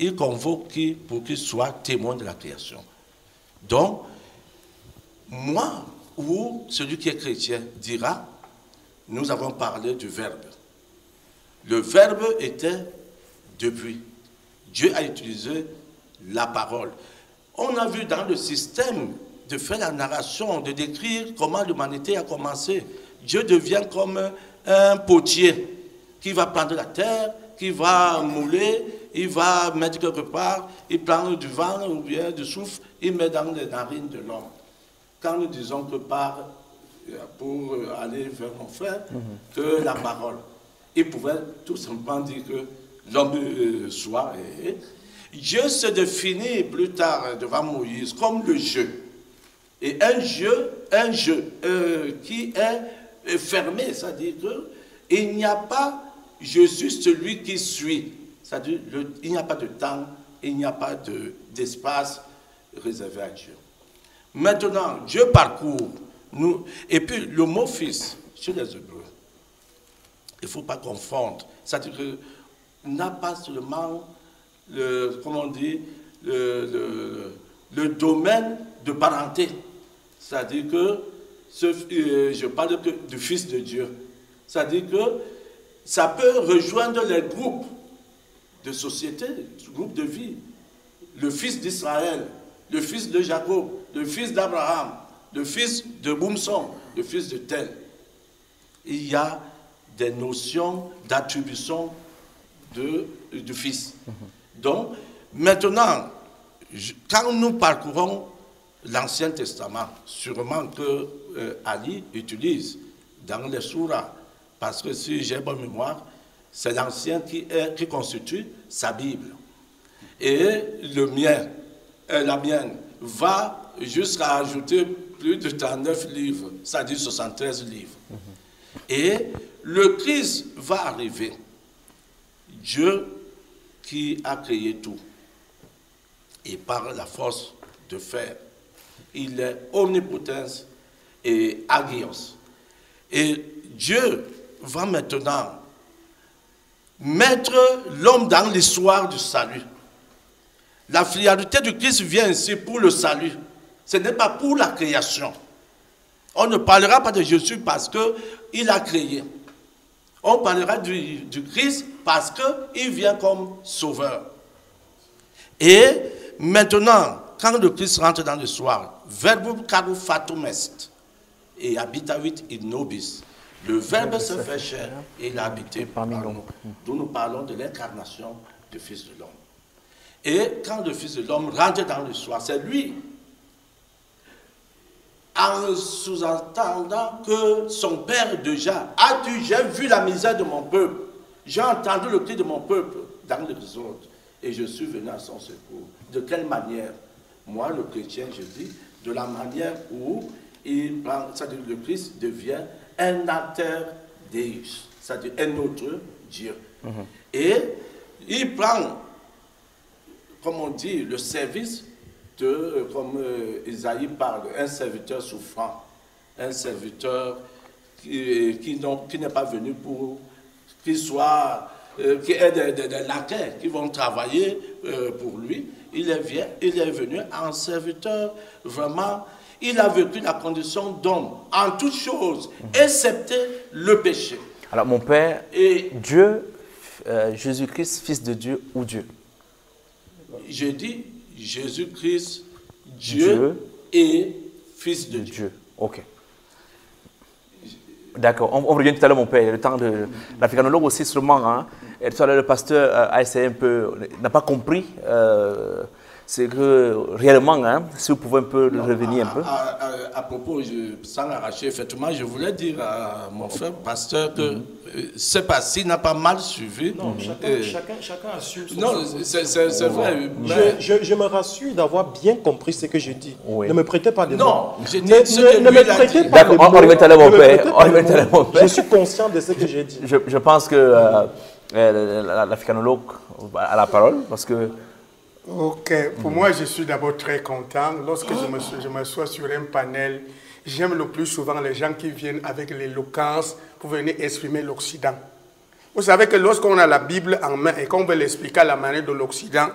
Il convoque qui pour qu'il soit témoin de la création. Donc, moi ou celui qui est chrétien dira, nous avons parlé du Verbe. Le Verbe était depuis. Dieu a utilisé la parole. On a vu dans le système de faire la narration, de décrire comment l'humanité a commencé. Dieu devient comme un potier qui va prendre la terre, qui va mouler, il va mettre quelque part, il prend du vent ou bien du souffle, il met dans les narines de l'homme. Quand nous disons que par, pour aller vers mon frère, mhm. que la parole, il pouvait tout simplement dire que l'homme euh, soit. Et, Dieu se définit plus tard devant Moïse comme le jeu. Et un jeu, un jeu euh, qui est fermé, c'est-à-dire qu'il n'y a pas je suis celui qui suis. C'est-à-dire, il n'y a pas de temps, il n'y a pas d'espace réservé à Dieu. Maintenant, Dieu parcourt. Et puis, le mot fils, chez les Hébreux, il ne faut pas confondre. C'est-à-dire que n'a pas seulement, le, comment on dit, le, domaine de parenté. C'est-à-dire que euh, je parle que du Fils de Dieu. C'est-à-dire que ça peut rejoindre les groupes de société, groupes de vie. Le fils d'Israël, le fils de Jacob, le fils d'Abraham, le fils de Boumson, le fils de tel. Il y a des notions d'attribution de, du fils. Donc, maintenant, quand nous parcourons l'Ancien Testament, sûrement que euh, Ali utilise dans les surahs parce que si j'ai bonne mémoire, c'est l'ancien qui, qui constitue sa Bible. Et le mien, euh, la mienne, va jusqu'à ajouter plus de 39 livres, c'est-à-dire 73 livres. Et le Christ va arriver. Dieu qui a créé tout. Et par la force de faire, il est omnipotence et agios. Et Dieu va maintenant mettre l'homme dans l'histoire du salut. La finalité du Christ vient ici pour le salut. Ce n'est pas pour la création. On ne parlera pas de Jésus parce qu'il a créé. On parlera du, Christ parce qu'il vient comme sauveur. Et maintenant, quand le Christ rentre dans l'histoire, verbum caro fatum est, et habitavit in nobis, le Verbe se fait chair et il a habité parmi nous. D'où nous parlons de l'incarnation du Fils de l'homme. Et quand le Fils de l'homme rentre dans le soir, c'est lui, en sous-entendant que son Père déjà a dit, j'ai vu la misère de mon peuple, j'ai entendu le cri de mon peuple dans l'exode, et je suis venu à son secours. De quelle manière? Moi, le chrétien, je dis, de la manière où il prend, le Christ devient un acteur Deus, c'est-à-dire un autre Dieu. Mhm. Et il prend, comme on dit, le service de, euh, comme euh, Isaïe parle, un serviteur souffrant, un serviteur qui, qui, n'est pas venu pour qu'il soit, euh, qui ait des, des, laquais qui vont travailler pour lui. Il est, vient, il est venu en serviteur vraiment il a vécu la condition d'homme en toutes choses, excepté le péché. Alors mon Père, et Dieu euh, Jésus-Christ, fils de Dieu ou Dieu? Je dis Jésus-Christ, Dieu, Dieu. et Fils de De Dieu. Dieu. Ok. D'accord. On, on revient tout à l'heure, mon père. Le temps de l'africanologue aussi, sûrement. Hein. Et tout à l'heure, le pasteur euh, a essayé un peu, n'a pas compris. euh, c'est que réellement, hein, si vous pouvez un peu revenir un peu. À, à- à propos, je, sans arracher, effectivement, je voulais dire à mon frère pasteur que Mhm. euh, ce passé n'a pas mal suivi. Non, chacun, Euh, chacun, chacun assume son non, c'est c'est vrai. mais- Je, je- je me rassure d'avoir bien compris ce que je dis. Oui. Ne me prêtez pas des Non, mots. j'ai dit ne, ce ne- que ne lui, me prêtez pas D'accord, des on- on mots. remet à l'heure, mon Ne me père. On pas remet à mots. mon père. Je suis conscient de ce que j'ai dit. Je, je pense que euh, euh, la- l'africanologue a la parole parce que Ok, pour moi, je suis d'abord très content. Lorsque je me je m'assois sur un panel, j'aime le plus souvent les gens qui viennent avec l'éloquence pour venir exprimer l'Occident. Vous savez que lorsqu'on a la Bible en main et qu'on veut l'expliquer à la manière de l'Occident,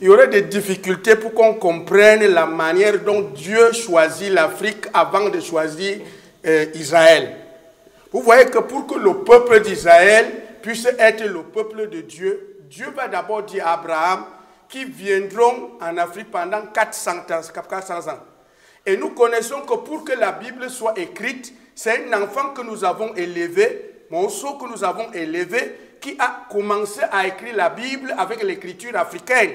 il y aurait des difficultés pour qu'on comprenne la manière dont Dieu choisit l'Afrique avant de choisir euh, Israël. Vous voyez que pour que le peuple d'Israël puisse être le peuple de Dieu, Dieu va d'abord dire à Abraham qu'ils viendront en Afrique pendant 400 ans. 400 ans. Et nous connaissons que pour que la Bible soit écrite, c'est un enfant que nous avons élevé, Monceau que nous avons élevé, qui a commencé à écrire la Bible avec l'écriture africaine.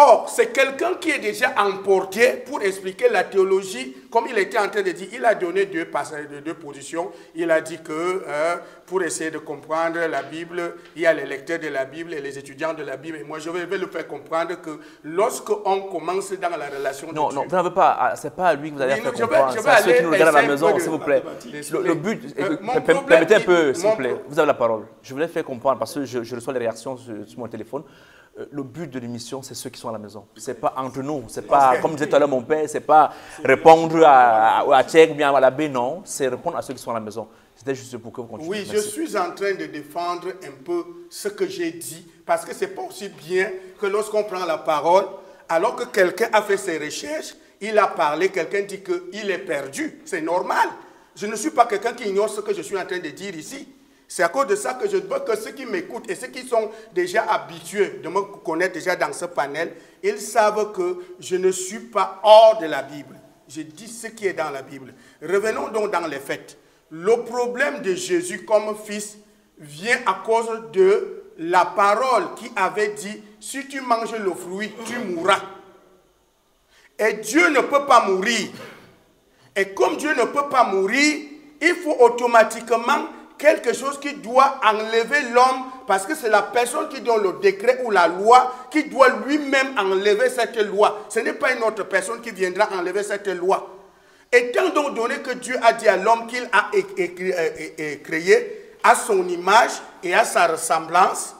Or, c'est quelqu'un qui est déjà emporté pour expliquer la théologie, comme il était en train de dire. Il a donné deux, passages, deux positions. Il a dit que euh, pour essayer de comprendre la Bible, il y a les lecteurs de la Bible et les étudiants de la Bible. Et moi, je vais le faire comprendre que lorsqu'on commence dans la relation non, de non, Dieu, vous n'avez pas, à- c'est pas à lui que vous allez faire non, je vais- comprendre. je vais à ceux qui aller nous regardent à la maison, s'il vous plaît. Le, le but, Euh, permettez un peu, il- s'il vous plaît. Vous avez la parole. Je voulais faire comprendre parce que je, je reçois les réactions sur, sur mon téléphone. Euh, le but de l'émission, c'est ceux qui sont à la maison. C'est pas entre nous. C'est pas, comme disait tout à l'heure mon père, c'est pas répondre à, à, à Tchèque ou bien à l'abbé, non. C'est répondre à ceux qui sont à la maison. C'était juste pour que vous continuiez. Oui, je suis en train de défendre un peu ce que j'ai dit, parce que c'est pas aussi bien que lorsqu'on prend la parole, alors que quelqu'un a fait ses recherches, il a parlé, quelqu'un dit qu'il est perdu. C'est normal. Je ne suis pas quelqu'un qui ignore ce que je suis en train de dire ici. C'est à cause de ça que je veux que ceux qui m'écoutent et ceux qui sont déjà habitués de me connaître déjà dans ce panel, ils savent que je ne suis pas hors de la Bible. Je dis ce qui est dans la Bible. Revenons donc dans les faits. Le problème de Jésus comme fils vient à cause de la parole qui avait dit, si tu manges le fruit, tu mourras. Et Dieu ne peut pas mourir. Et comme Dieu ne peut pas mourir, il faut automatiquement quelque chose qui doit enlever l'homme, parce que c'est la personne qui donne le décret ou la loi qui doit lui-même enlever cette loi. Ce n'est pas une autre personne qui viendra enlever cette loi. Étant donné que Dieu a dit à l'homme qu'il a créé à son image et à sa ressemblance,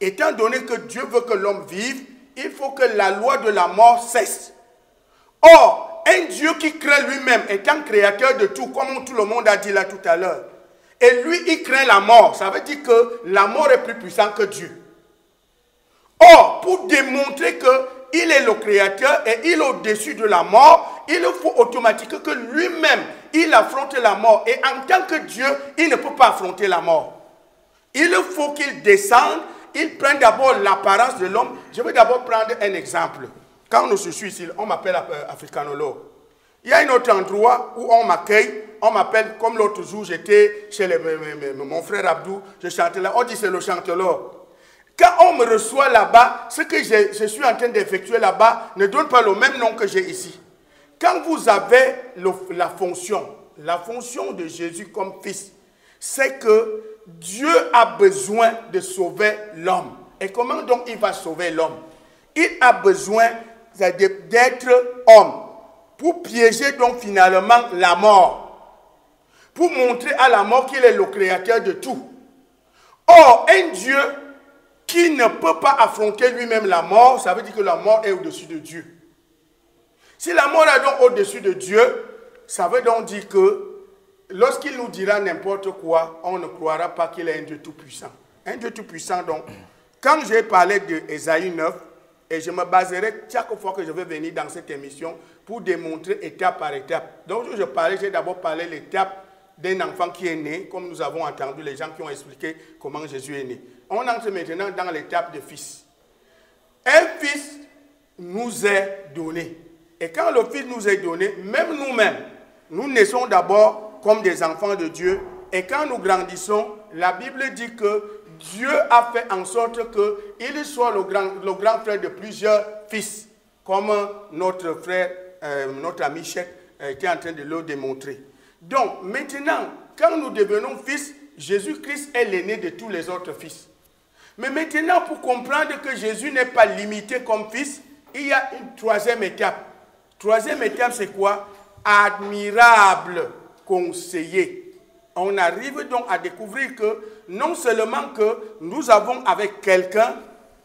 étant donné que Dieu veut que l'homme vive, il faut que la loi de la mort cesse. Or, un Dieu qui crée lui-même, étant créateur de tout, comme tout le monde a dit là tout à l'heure, et lui, il crée la mort, ça veut dire que la mort est plus puissante que Dieu. Or, pour démontrer qu'il est le créateur et il est au-dessus de la mort, il faut automatiquement que lui-même, il affronte la mort. Et en tant que Dieu, il ne peut pas affronter la mort. Il faut qu'il descende, il prenne d'abord l'apparence de l'homme. Je vais d'abord prendre un exemple. Quand je suis ici, on m'appelle euh, africanologue. Il y a un autre endroit où on m'accueille, on m'appelle, comme l'autre jour, j'étais chez mon frère Abdou, je chantais là, on dit c'est le chanteur. Quand on me reçoit là-bas, ce que je, suis en train d'effectuer là-bas ne donne pas le même nom que j'ai ici. Quand vous avez la fonction, la fonction de Jésus comme fils, c'est que Dieu a besoin de sauver l'homme. Et comment donc il va sauver l'homme? Il a besoin d'être homme pour piéger donc finalement la mort, pour montrer à la mort qu'il est le créateur de tout. Or, un Dieu qui ne peut pas affronter lui-même la mort, ça veut dire que la mort est au-dessus de Dieu. Si la mort est donc au-dessus de Dieu, ça veut donc dire que lorsqu'il nous dira n'importe quoi, on ne croira pas qu'il est un Dieu tout-puissant. Un Dieu tout-puissant, donc, quand j'ai parlé de Ésaïe 9, et je me baserai chaque fois que je vais venir dans cette émission pour démontrer étape par étape. Donc, je parlais, j'ai d'abord parlé l'étape d'un enfant qui est né, comme nous avons entendu les gens qui ont expliqué comment Jésus est né. On entre maintenant dans l'étape de fils. Un fils nous est donné. Et quand le fils nous est donné, même nous-mêmes, nous naissons d'abord comme des enfants de Dieu. Et quand nous grandissons, la Bible dit que Dieu a fait en sorte qu'il soit le grand frère de plusieurs fils, comme notre frère, euh, notre ami Cheikh euh, était en train de le démontrer. Donc maintenant, quand nous devenons fils, Jésus-Christ est l'aîné de tous les autres fils. Mais maintenant, pour comprendre que Jésus n'est pas limité comme fils, il y a une troisième étape. Troisième étape, c'est quoi? Admirable conseiller. On arrive donc à découvrir que non seulement que nous avons avec quelqu'un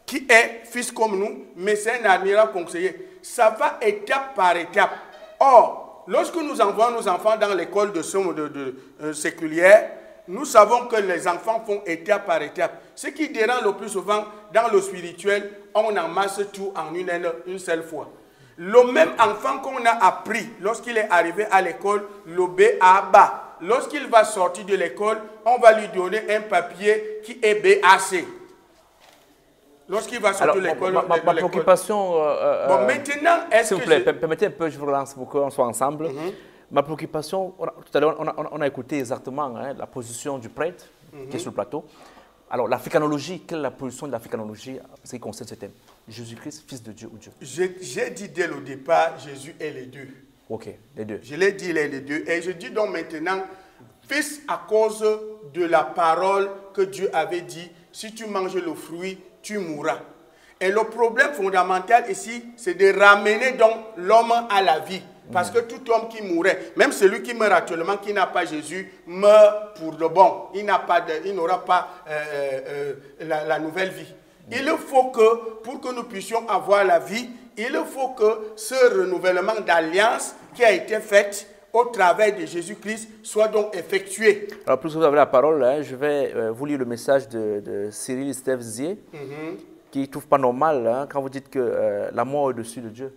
qui est fils comme nous, mais c'est un admirable conseiller. Ça va étape par étape. Or, lorsque nous envoyons nos enfants dans l'école de, de euh, séculière, nous savons que les enfants font étape par étape. Ce qui dérange le plus souvent dans le spirituel, on amasse tout en une, une seule fois. Le même enfant qu'on a appris lorsqu'il est arrivé à l'école, le B à bas. Lorsqu'il va sortir de l'école, on va lui donner un papier qui est BAC. Lorsqu'il va sortir de l'école. Ma, ma, ma préoccupation. Euh, bon, maintenant, est-ce S'il vous plaît, permettez un peu, je vous relance pour qu'on soit ensemble. Mm -hmm. Ma préoccupation, tout à l'heure, on, on, on, a écouté exactement hein, la position du prêtre mm -hmm. qui est sur le plateau. Alors, l'africanologie, quelle est la position de l'africanologie en ce qui concerne ce thème? Jésus-Christ, fils de Dieu ou Dieu? J'ai dit dès le départ, Jésus est les deux. Ok, les deux. Je l'ai dit, il est les deux. Et je dis donc maintenant, fils à cause de la parole que Dieu avait dit, si tu manges le fruit, tu mourras. Et le problème fondamental ici, c'est de ramener donc l'homme à la vie. Parce que tout homme qui mourrait, même celui qui meurt actuellement, qui n'a pas Jésus, meurt pour le bon. Il n'aura pas, pas euh, euh, la, la, nouvelle vie. Il faut que, pour que nous puissions avoir la vie, il faut que ce renouvellement d'alliance qui a été fait au travers de Jésus-Christ soit donc effectué. Alors, plus vous avez la parole, hein, je vais euh, vous lire le message de, de Cyril Steph Zier, mm -hmm. qui ne trouve pas normal hein, quand vous dites que euh, la mort est au-dessus de Dieu.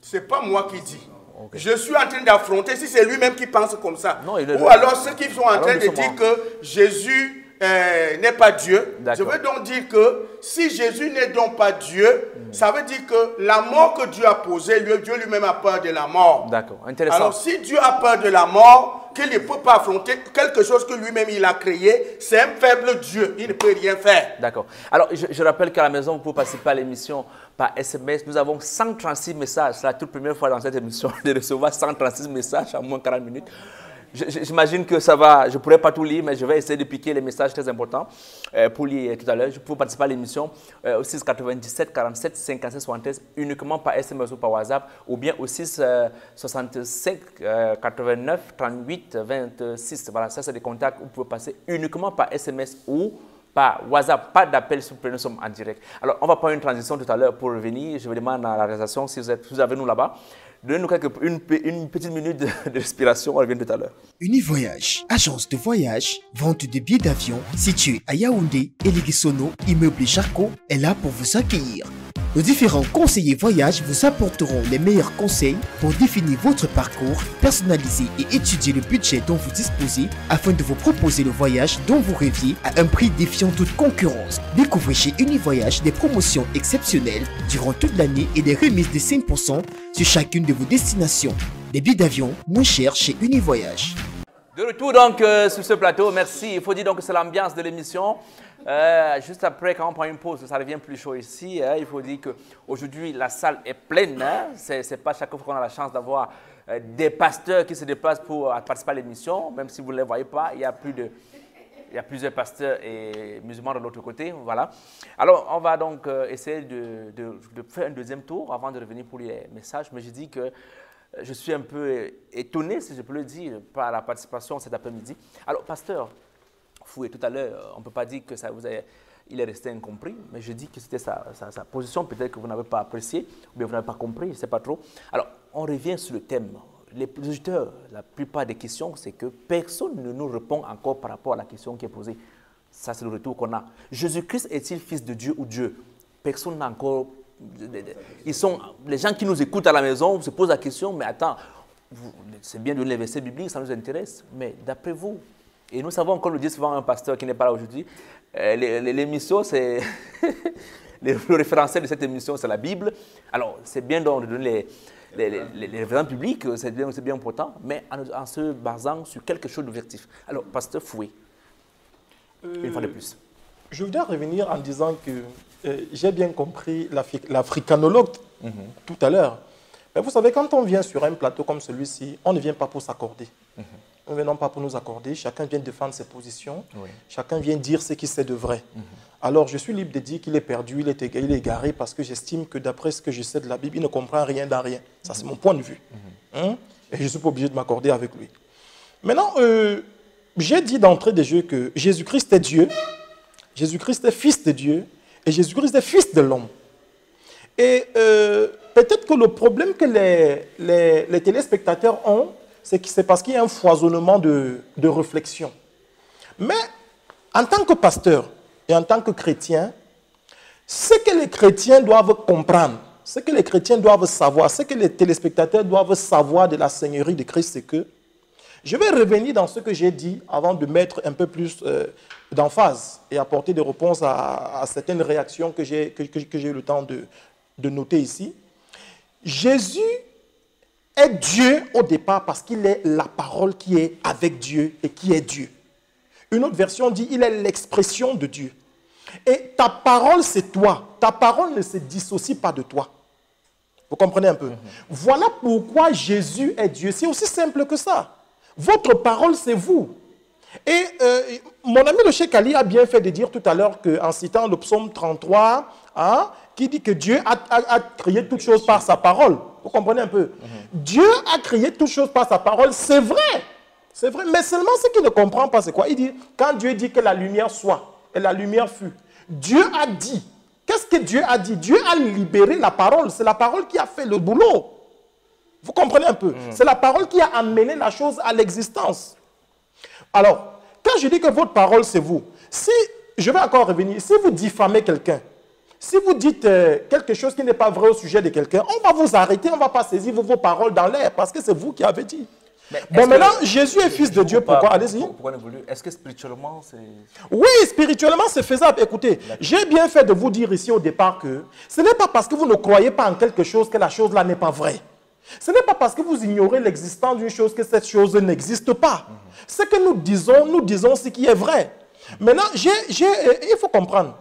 C'est pas moi qui dis. Okay. Je suis en train d'affronter si c'est lui-même qui pense comme ça. Non, Ou alors ceux qui sont en alors train de dire que Jésus euh, n'est pas Dieu. Je veux donc dire que si Jésus n'est donc pas Dieu, ça veut dire que la mort que Dieu a posée, Dieu lui-même a peur de la mort. D'accord, intéressant. Alors si Dieu a peur de la mort, qu'il ne peut pas affronter quelque chose que lui-même il a créé, c'est un faible Dieu, il ne peut rien faire. D'accord. Alors je, je rappelle qu'à la maison, vous pouvez participer à l'émission par SMS. Nous avons 136 messages. C'est la toute première fois dans cette émission de recevoir 136 messages en moins de 40 minutes. J'imagine que ça va, je ne pourrais pas tout lire, mais je vais essayer de piquer les messages très importants euh, pour lire tout à l'heure. Peux participer à l'émission euh, au 6 97 47 57 73 uniquement par SMS ou par WhatsApp ou bien au 6 euh, 65 89 38 26. Voilà, ça c'est des contacts où vous pouvez passer uniquement par SMS ou par WhatsApp, pas d'appel si nous sommes en direct. Alors, on va prendre une transition tout à l'heure pour revenir. Je vous demande à la réalisation si vous, êtes, vous avez nous là-bas. Donnez-nous une, une, petite minute de, respiration, on revient tout à l'heure. Univoyage, agence de voyage, vente de billets d'avion, située à Yaoundé et immeuble Charcot, est là pour vous accueillir. Nos différents conseillers voyage vous apporteront les meilleurs conseils pour définir votre parcours, personnaliser et étudier le budget dont vous disposez afin de vous proposer le voyage dont vous rêviez à un prix défiant toute concurrence. Découvrez chez Univoyage des promotions exceptionnelles durant toute l'année et des remises de 5% sur chacune de vos destinations. Des billets d'avion moins chers chez Univoyage. De retour donc euh, sur ce plateau, merci. Il faut dire donc que c'est l'ambiance de l'émission. Euh, juste après, quand on prend une pause, ça devient plus chaud ici. Hein, il faut dire qu'aujourd'hui, la salle est pleine. Hein, Ce n'est pas chaque fois qu'on a la chance d'avoir euh, des pasteurs qui se déplacent pour euh, participer à l'émission, même si vous ne les voyez pas. Il y a plusieurs pasteurs et musulmans de l'autre côté, voilà. Alors, on va donc essayer de, de, de, faire un deuxième tour avant de revenir pour les messages. Mais je dis que je suis un peu étonné, si je peux le dire, par la participation cet après-midi. Alors, pasteur, Fouet, tout à l'heure, on ne peut pas dire que ça vous est, il est resté incompris, mais je dis que c'était sa, sa, position, peut-être que vous n'avez pas apprécié, ou bien vous n'avez pas compris, je ne sais pas trop. Alors, on revient sur le thème. Les auditeurs, la plupart des questions, c'est que personne ne nous répond encore par rapport à la question qui est posée. Ça, c'est le retour qu'on a. Jésus-Christ est-il fils de Dieu ou Dieu? Personne n'a encore ils sont, les gens qui nous écoutent à la maison se posent la question, mais attends, c'est bien de les versets bibliques, ça nous intéresse, mais d'après vous, et nous savons, comme le dit souvent un pasteur qui n'est pas là aujourd'hui, euh, l'émission, c'est. le référentiel de cette émission, c'est la Bible. Alors, c'est bien donc de donner les, les, les, les références bibliques, c'est bien, bien important, mais en, en se basant sur quelque chose d'objectif. Alors, pasteur Foué, une fois de plus. Je voudrais revenir en disant que euh, j'ai bien compris l'Afri- l'africanologue tout à l'heure. Mais vous savez, quand on vient sur un plateau comme celui-ci, on ne vient pas pour s'accorder. Nous ne venons pas pour nous accorder. Chacun vient défendre ses positions. Chacun vient dire ce qu'il sait de vrai. Alors, je suis libre de dire qu'il est perdu, il est éga- il est égaré, parce que j'estime que d'après ce que je sais de la Bible, il ne comprend rien dans rien. Ça, c'est mon point de vue. Hein? Et je ne suis pas obligé de m'accorder avec lui. Maintenant, euh, j'ai dit d'entrée de jeu que Jésus-Christ est Dieu, Jésus-Christ est fils de Dieu et Jésus-Christ est fils de l'homme. Et euh, peut-être que le problème que les, les- les téléspectateurs ont, c'est parce qu'il y a un foisonnement de, de réflexion. Mais en tant que pasteur et en tant que chrétien, ce que les chrétiens doivent comprendre, ce que les chrétiens doivent savoir, ce que les téléspectateurs doivent savoir de la Seigneurie de Christ, c'est que je vais revenir dans ce que j'ai dit avant de mettre un peu plus euh, d'emphase et apporter des réponses à, certaines réactions que j'ai que, eu le temps de, de noter ici. Jésus est Dieu au départ parce qu'il est la parole qui est avec Dieu et qui est Dieu. Une autre version dit il est l'expression de Dieu. Et ta parole, c'est toi. Ta parole ne se dissocie pas de toi. Vous comprenez un peu? Voilà pourquoi Jésus est Dieu. C'est aussi simple que ça. Votre parole, c'est vous. Et euh, mon ami le Cheikh Ali a bien fait de dire tout à l'heure qu'en citant le psaume 33, hein, qui dit que Dieu a, a- a créé toutes choses par sa parole. Vous comprenez un peu? Dieu a créé toutes choses par sa parole, c'est vrai. C'est vrai. Mais seulement ce qu'il ne comprend pas, c'est quoi? Il dit, quand Dieu dit que la lumière soit, et la lumière fut, Dieu a dit. Qu'est-ce que Dieu a dit? Dieu a libéré la parole. C'est la parole qui a fait le boulot. Vous comprenez un peu? C'est la parole qui a amené la chose à l'existence. Alors, quand je dis que votre parole, c'est vous, si, je vais encore revenir, si vous diffamez quelqu'un, si vous dites euh, quelque chose qui n'est pas vrai au sujet de quelqu'un, on va vous arrêter, on ne va pas saisir vos, vos paroles dans l'air parce que c'est vous qui avez dit. Mais Bon, que- maintenant, Jésus est fils de Dieu, pourquoi? Allez-y. Est-ce que spirituellement, c'est. Oui, spirituellement, c'est faisable. Écoutez, j'ai bien fait de vous dire ici au départ que ce n'est pas parce que vous ne croyez pas en quelque chose que la chose là n'est pas vraie. Ce n'est pas parce que vous ignorez l'existence d'une chose que cette chose n'existe pas. Ce que nous disons, nous disons ce qui est vrai. Maintenant, euh, il faut comprendre.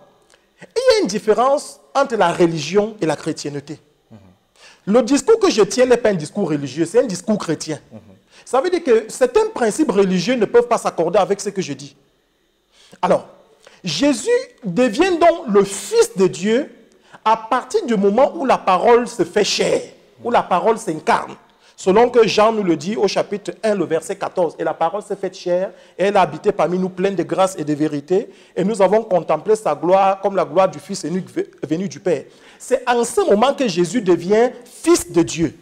Il y a une différence entre la religion et la chrétienté. Le discours que je tiens n'est pas un discours religieux, c'est un discours chrétien. Ça veut dire que certains principes religieux ne peuvent pas s'accorder avec ce que je dis. Alors, Jésus devient donc le Fils de Dieu à partir du moment où la parole se fait chair, où la parole s'incarne. Selon que Jean nous le dit au chapitre 1, le verset 14. Et la parole s'est faite chair, et elle a habité parmi nous pleine de grâce et de vérité. Et nous avons contemplé sa gloire comme la gloire du Fils venu venu du Père. C'est en ce moment que Jésus devient Fils de Dieu.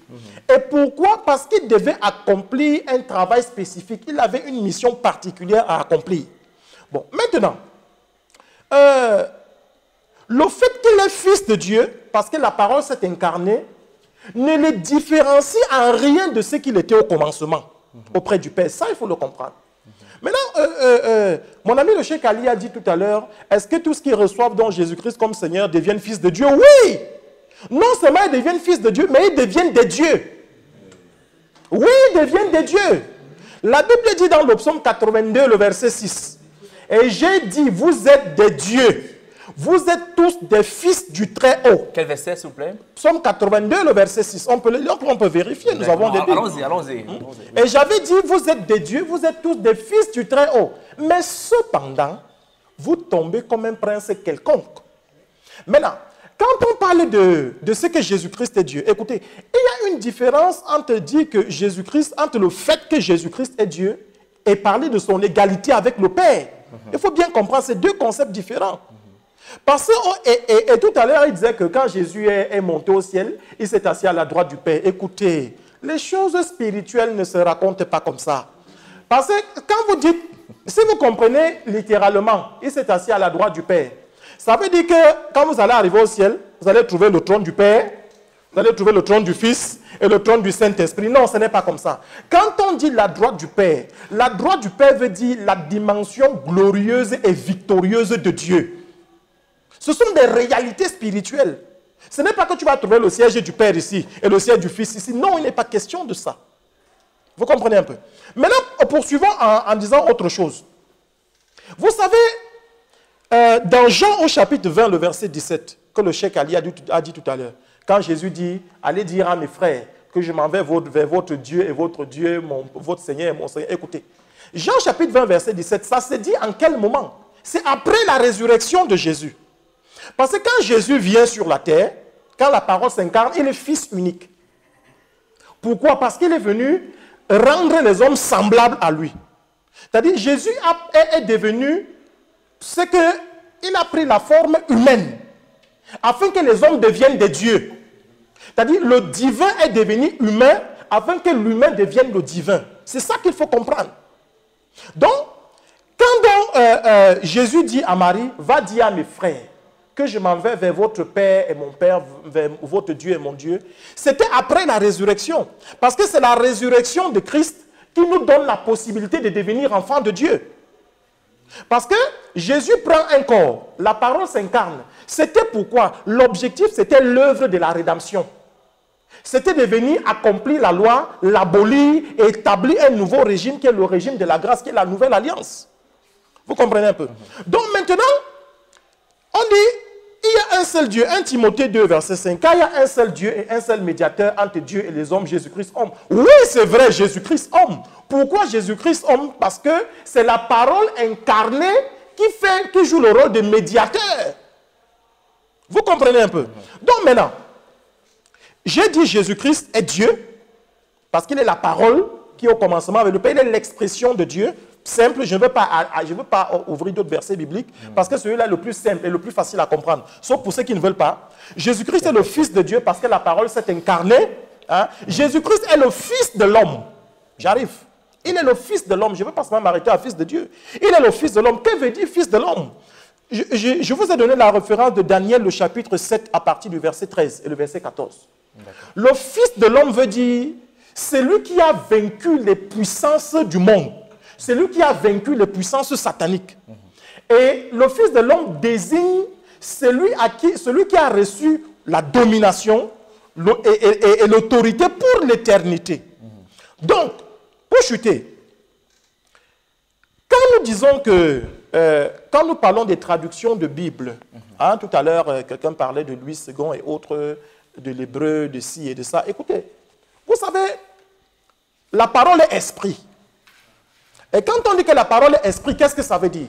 Et pourquoi? Parce qu'il devait accomplir un travail spécifique. Il avait une mission particulière à accomplir. Bon, maintenant, euh, le fait qu'il est fils de Dieu, parce que la parole s'est incarnée, ne le différencie en rien de ce qu'il était au commencement auprès du Père. Ça, il faut le comprendre. Maintenant, euh, euh, euh, mon ami le Cheikh Ali a dit tout à l'heure, est-ce que tous ceux qui reçoivent donc Jésus-Christ comme Seigneur deviennent fils de Dieu? Oui Non seulement ils deviennent fils de Dieu, mais ils deviennent des dieux. Oui, ils deviennent des dieux. La Bible dit dans le psaume 82, le verset 6, et j'ai dit, vous êtes des dieux. Vous êtes tous des fils du Très-Haut. Quel verset, s'il vous plaît? Psaume 82, le verset 6. On peut, le- on peut vérifier, nous avons des. Allons-y, allons-y. allons-y. Et j'avais dit, vous êtes des dieux, vous êtes tous des fils du Très-Haut. Mais cependant, vous tombez comme un prince quelconque. Maintenant, quand on parle de, de ce que Jésus-Christ est Dieu, écoutez, il y a une différence entre dire que Jésus-Christ, entre le fait que Jésus-Christ est Dieu et parler de son égalité avec le Père. Il faut bien comprendre ces deux concepts différents. Parce que, oh, et, et- tout à l'heure, il disait que quand Jésus est, est monté au ciel, il s'est assis à la droite du Père. Écoutez, les choses spirituelles ne se racontent pas comme ça. Parce que quand vous dites, si vous comprenez littéralement, il s'est assis à la droite du Père, ça veut dire que quand vous allez arriver au ciel, vous allez trouver le trône du Père, Vous allez trouver le trône du Fils et le trône du Saint-Esprit. Non, ce n'est pas comme ça. Quand on dit la droite du Père, la droite du Père veut dire la dimension glorieuse et victorieuse de Dieu. Ce sont des réalités spirituelles. Ce n'est pas que tu vas trouver le siège du Père ici et le siège du Fils ici. Non, il n'est pas question de ça. Vous comprenez un peu Maintenant, poursuivons en, disant autre chose. Vous savez, euh, dans Jean au chapitre 20, le verset 17, que le cheikh Ali a dit, a dit tout à l'heure, quand Jésus dit, allez dire à mes frères que je m'en vais vers votre Dieu et votre Dieu, mon, votre Seigneur et mon Seigneur. Écoutez, Jean chapitre 20, verset 17, ça se dit en quel moment? C'est après la résurrection de Jésus. Parce que quand Jésus vient sur la terre, quand la parole s'incarne, il est fils unique. Pourquoi? Parce qu'il est venu rendre les hommes semblables à lui. C'est-à-dire, Jésus est devenu ce qu'il a pris la forme humaine, afin que les hommes deviennent des dieux. C'est-à-dire, le divin est devenu humain, afin que l'humain devienne le divin. C'est ça qu'il faut comprendre. Donc, quand euh, euh, Jésus dit à Marie, va dire à mes frères, que je m'en vais vers votre Père et mon Père, vers votre Dieu et mon Dieu, c'était après la résurrection. Parce que c'est la résurrection de Christ qui nous donne la possibilité de devenir enfant de Dieu. Parce que Jésus prend un corps, la parole s'incarne. C'était pourquoi? L'objectif, c'était l'œuvre de la rédemption. C'était de venir accomplir la loi, l'abolir et établir un nouveau régime qui est le régime de la grâce, qui est la nouvelle alliance. Vous comprenez un peu? Donc maintenant, on dit, il y a un seul Dieu, 1 Timothée 2, verset 5. Car il y a un seul Dieu et un seul médiateur entre Dieu et les hommes, Jésus-Christ homme. Oui, c'est vrai, Jésus-Christ homme. Pourquoi Jésus-Christ homme? Parce que c'est la parole incarnée qui, fait, qui joue le rôle de médiateur. Vous comprenez un peu? Donc maintenant, j'ai dit Jésus-Christ est Dieu, parce qu'il est la parole qui est au commencement avec le Père, il est l'expression de Dieu simple, je ne veux pas, je veux pas ouvrir d'autres versets bibliques, parce que celui-là est le plus simple et le plus facile à comprendre, sauf pour ceux qui ne veulent pas. Jésus-Christ est le Fils de Dieu parce que la parole s'est incarnée. Hein. Jésus-Christ est le Fils de l'homme. J'arrive. Il est le Fils de l'homme. Je ne veux pas seulement m'arrêter à Fils de Dieu. Il est le Fils de l'homme. Que veut dire Fils de l'homme? Je, je, vous ai donné la référence de Daniel, le chapitre 7, à partir du verset 13 et le verset 14. Le Fils de l'homme veut dire c'est lui qui a vaincu les puissances du monde. C'est lui qui a vaincu les puissances sataniques. Et le Fils de l'homme désigne celui, qui, a reçu la domination et, l'autorité pour l'éternité. Donc, pour chuter, quand nous disons que, euh, quand nous parlons des traductions de Bible, hein, tout à l'heure, euh, quelqu'un parlait de Louis II et autres, de l'hébreu, de ci et de ça. Écoutez, vous savez, la parole est esprit. Et quand on dit que la parole est esprit, qu'est-ce que ça veut dire?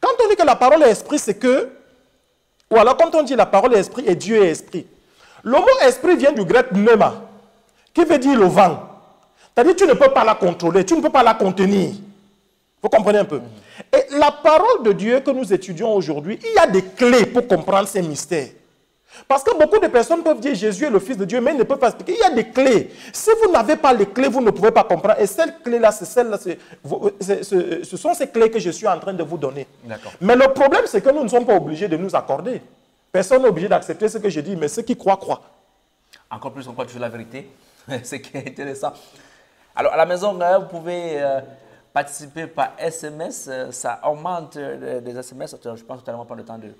Quand on dit que la parole est esprit, c'est que, ou alors quand on dit la parole est esprit et Dieu est esprit, le mot esprit vient du grec pneuma, qui veut dire le vent. C'est-à-dire tu ne peux pas la contrôler, tu ne peux pas la contenir. Vous comprenez un peu? Et la parole de Dieu que nous étudions aujourd'hui, il y a des clés pour comprendre ces mystères. Parce que beaucoup de personnes peuvent dire Jésus est le Fils de Dieu, mais ils ne peuvent pas expliquer. Il y a des clés. Si vous n'avez pas les clés, vous ne pouvez pas comprendre. Et cette clé-là, c'est celle-là, ce sont ces clés que je suis en train de vous donner. Mais le problème, c'est que nous ne sommes pas obligés de nous accorder. Personne n'est obligé d'accepter ce que je dis, mais ceux qui croient, croient. Encore plus, on croit toujours la vérité. ce qui est intéressant. Alors, à la maison, vous pouvez euh, participer par SMS. Euh, ça augmente euh, les SMS. Je pense totalement pas le temps de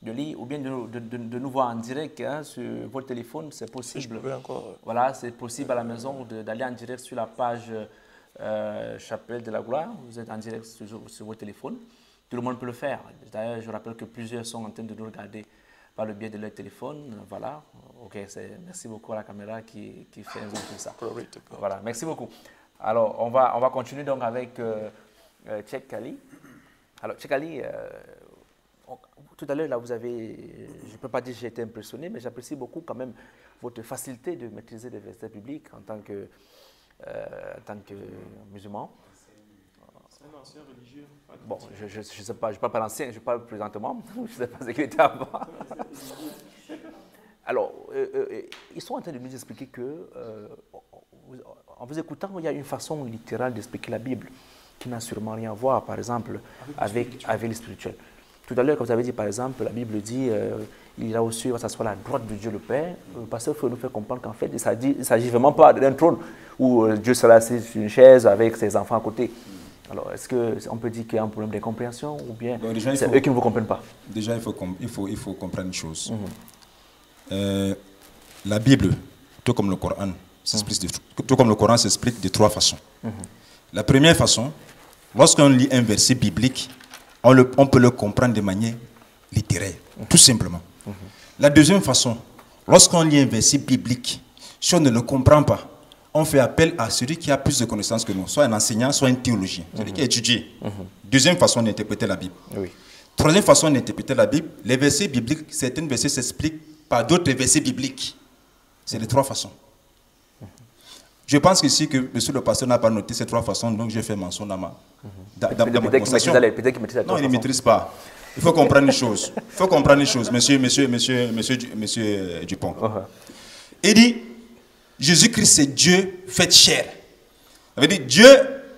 de lire ou bien de, de, nous voir en direct hein, sur votre téléphone, c'est possible. encore. Voilà, c'est possible à la maison d'aller en direct sur la page euh, Chapelle de la Gloire. Vous êtes en direct sur, votre téléphone. Tout le monde peut le faire. D'ailleurs, je rappelle que plusieurs sont en train de nous regarder par le biais de leur téléphone. Voilà. Ok, merci beaucoup à la caméra qui, qui fait un tout ça. Voilà, merci beaucoup. Alors, on va, on va continuer donc avec euh, euh Kali. Alors, Tchèque Ali, euh, tout à l'heure, là, vous avez, je ne peux pas dire que j'ai été impressionné, mais j'apprécie beaucoup quand même votre facilité de maîtriser les versets publics en tant que, euh, en tant que musulman. C'est un ancien religieux. Bon, je ne sais pas, je parle pas l'ancien, je parle présentement, je ne sais pas ce qu'il était avant. Alors, euh, euh, ils sont en train de nous expliquer que, en vous écoutant, il y a une façon littérale d'expliquer la Bible qui n'a sûrement rien à voir, par exemple, avec, avec, avec le spirituel. Tout à l'heure, comme vous avez dit, par exemple, la Bible dit euh, il a aussi va s'asseoir à la droite de Dieu le Père. Le pasteur faut nous faire comprendre qu'en fait, il il s'agit vraiment pas d'un trône où euh, Dieu sera assis sur une chaise avec ses enfants à côté. Alors, est-ce qu'on peut dire qu'il y a un problème de compréhension ou bien Bon, il c'est eux qui ne vous comprennent pas? Déjà, il faut, com- il faut, il faut comprendre une chose. Mhm. Euh, la Bible, tout comme le Coran, s'explique de, tout comme le Coran s'explique de trois façons. Mhm. La première façon, lorsqu'on lit un verset biblique, on, le- on peut le comprendre de manière littéraire, tout simplement. La deuxième façon, lorsqu'on lit un verset biblique, si on ne le comprend pas, on fait appel à celui qui a plus de connaissances que nous, soit un enseignant, soit un théologien, celui qui a étudié. Deuxième façon d'interpréter la Bible. Oui. Troisième façon d'interpréter la Bible, les versets bibliques, certains versets s'expliquent par d'autres versets bibliques. C'est les trois façons. Je pense ici que monsieur le pasteur n'a pas noté ces trois façons, donc j'ai fait mention dans ma, dans, dans- dans ma conversation. Non, il ne maîtrise pas. Il faut comprendre une chose. Il faut comprendre une chose, monsieur, monsieur, monsieur, monsieur, monsieur euh, Dupont. Uh-huh. Il dit, Jésus-Christ, c'est Dieu fait chair. Ça veut dire, Dieu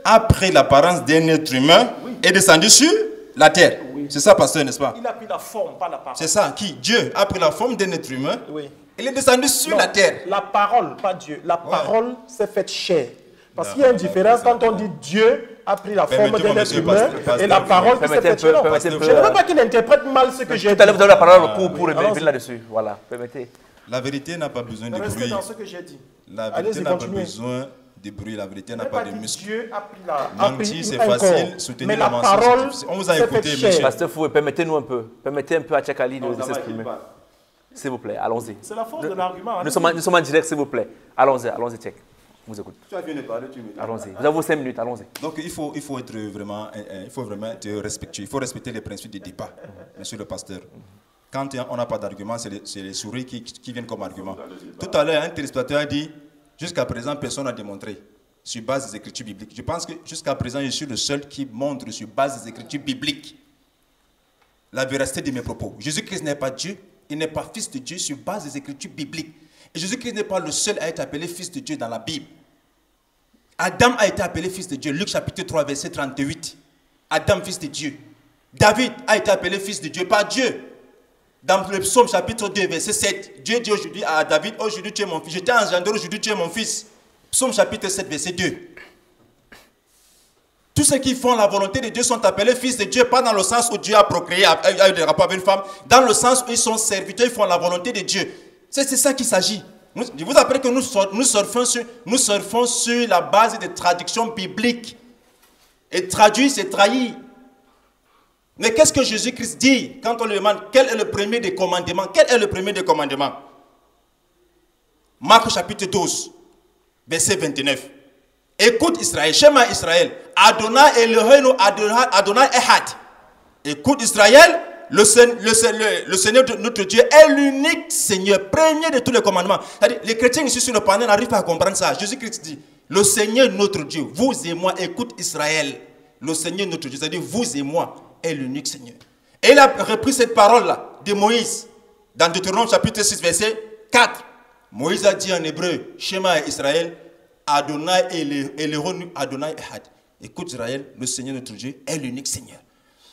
a pris l'apparence d'un être humain et descendu sur la terre. C'est ça, pasteur, n'est-ce pas? Il a pris la forme, pas la parole. C'est ça, qui? Dieu a pris la forme d'un être humain. Oui. Il est descendu sur Non, la terre. La parole, pas Dieu. La parole s'est faite chair. Parce qu'il y a une différence quand on dit Dieu a pris la forme d'un être humain et la parole qui s'est faite chair. Je ne veux pas qu'il interprète mal ce que j'ai Tout dit. à l'heure, vous avez la parole pour, pour oui. venir Allons-y. là-dessus. Voilà, permettez. La vérité n'a pas besoin de Restez bruit. dans ce que j'ai dit. La vérité n'a pas besoin de bruit. La vérité n'a pas de muscle. Dieu a pris la Mentir, c'est facile. corps. Soutenir Mais la parole. On vous a écouté, monsieur. Pasteur Fouet, permettez-nous un peu. Permettez un peu à Tchakali de, de s'exprimer. S'il vous plaît, allons-y. C'est la force de l'argument. Nous sommes, en- nous sommes en direct, s'il vous plaît. Allons-y, allons-y, Tchèque. On vous écoute. Tu as de parler, tu me dis. Allons-y. Vous avez vos cinq minutes, allons-y. Donc il faut, il faut être vraiment, euh, euh, il faut vraiment être respectueux. Il faut respecter les principes du débat, monsieur le pasteur. Quand on n'a pas d'argument, c'est les, c'est les souris qui, qui viennent comme argument. Tout à l'heure, un téléspectateur a dit, jusqu'à présent, personne n'a démontré sur base des écritures bibliques. Je pense que jusqu'à présent, je suis le seul qui montre sur base des écritures bibliques la véracité de mes propos. Jésus-Christ n'est pas Dieu, il n'est pas fils de Dieu sur base des écritures bibliques. Et Jésus-Christ n'est pas le seul à être appelé fils de Dieu dans la Bible. Adam a été appelé fils de Dieu. Luc chapitre 3, verset 38. Adam, fils de Dieu. David a été appelé fils de Dieu par Dieu. Dans le psaume chapitre 2, verset 7, Dieu dit aujourd'hui à David, aujourd'hui tu es mon fils. Je t'ai engendré, aujourd'hui tu es mon fils. Psaume chapitre 7, verset 2. Tous ceux qui font la volonté de Dieu sont appelés fils de Dieu, pas dans le sens où Dieu a procréé, a eu des rapports avec une femme, dans le sens où ils sont serviteurs, ils font la volonté de Dieu. C'est ça qu'il s'agit. Je vous rappelle que nous, nous, surfons sur, nous surfons sur la base des traductions bibliques. Et traduire, c'est trahir. Mais qu'est-ce que Jésus-Christ dit quand on lui demande quel est le premier des commandements? Quel est le premier des commandements? Marc chapitre 12, verset 29. Écoute Israël, Shema Israël, Adonai Eloheinu, Adonai, Ehad. Écoute Israël, le, le le- Seigneur de notre Dieu est l'unique Seigneur, premier de tous les commandements. Les chrétiens ici sur le panel n'arrivent pas à comprendre ça. Jésus-Christ dit, le Seigneur notre Dieu, vous et moi, écoute Israël, le Seigneur notre Dieu, c'est-à-dire vous et moi, est l'unique Seigneur. Et il a repris cette parole-là de Moïse dans Deutéronome chapitre 6, verset 4. Moïse a dit en hébreu, Shema Israël, Adonai et le Adonai Ehad. Écoute Israël, le Seigneur notre Dieu est l'unique Seigneur.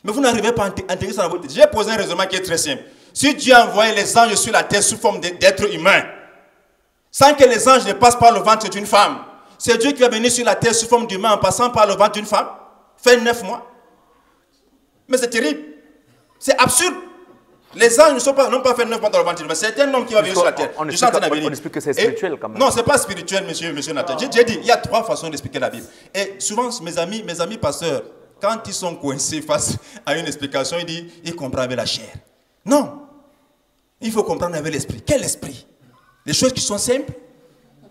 Mais vous n'arrivez pas à inté- intégrer ça dans votre tête. J'ai posé un raisonnement qui est très simple. Si Dieu a envoyé les anges sur la terre sous forme d'être- d'êtres humains, sans que les anges ne passent par le ventre d'une femme, c'est Dieu qui va venir sur la terre sous forme d'humain en passant par le ventre d'une femme, fait neuf mois. Mais c'est terrible. C'est absurde. Les anges ne sont pas, n'ont pas fait neuf mois dans le ventre d'une femme. C'est un homme qui va venir sur la terre. On- on explique- venir. on explique que c'est spirituel quand même. Non, c'est pas spirituel, monsieur, monsieur Nathan. J'ai j'ai dit, il y a trois façons d'expliquer la Bible. Et souvent, mes amis, mes amis pasteurs, quand ils sont coincés face à une explication, ils disent, ils comprennent avec la chair. Non. Il faut comprendre avec l'esprit. Quel esprit? Les choses qui sont simples.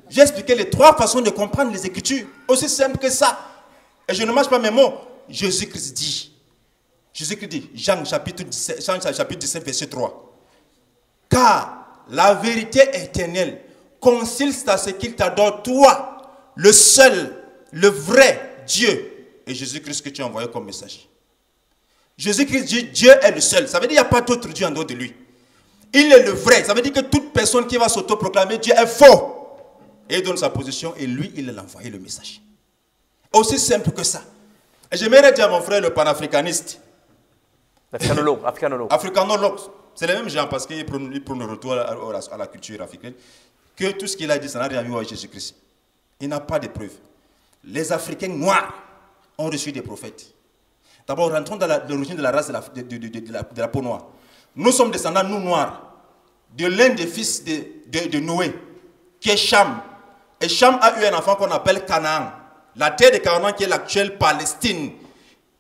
J'ai expliqué les trois façons de comprendre les Écritures. Aussi simple que ça. Et je ne mâche pas mes mots. Jésus-Christ dit. Jésus-Christ dit, Jean chapitre 17, Jean chapitre 17, verset 3. Car la vérité éternelle consiste à ce qu'il t'adore, toi, le seul, le vrai Dieu, et Jésus-Christ que tu as envoyé comme messager. Jésus-Christ dit Dieu est le seul. Ça veut dire qu'il n'y a pas d'autre Dieu en dehors de lui. Il est le vrai. Ça veut dire que toute personne qui va s'autoproclamer Dieu est faux. Et il donne sa position et lui, il a envoyé le message. Aussi simple que ça. Et j'aimerais dire à mon frère le panafricaniste, Africanologue, africanologue. africanologue, C'est les mêmes gens parce ils prennent le retour à, la culture africaine. Que tout ce qu'il a dit, ça n'a rien à voir avec Jésus-Christ. Il n'a pas de preuves. Les Africains noirs ont reçu des prophètes. D'abord, rentrons dans l'origine de la race de la, de- la- peau noire. Nous sommes descendants, nous noirs, de l'un des fils de Noé, qui est Cham. Et Cham a eu un enfant qu'on appelle Canaan. La terre de Canaan qui est l'actuelle Palestine.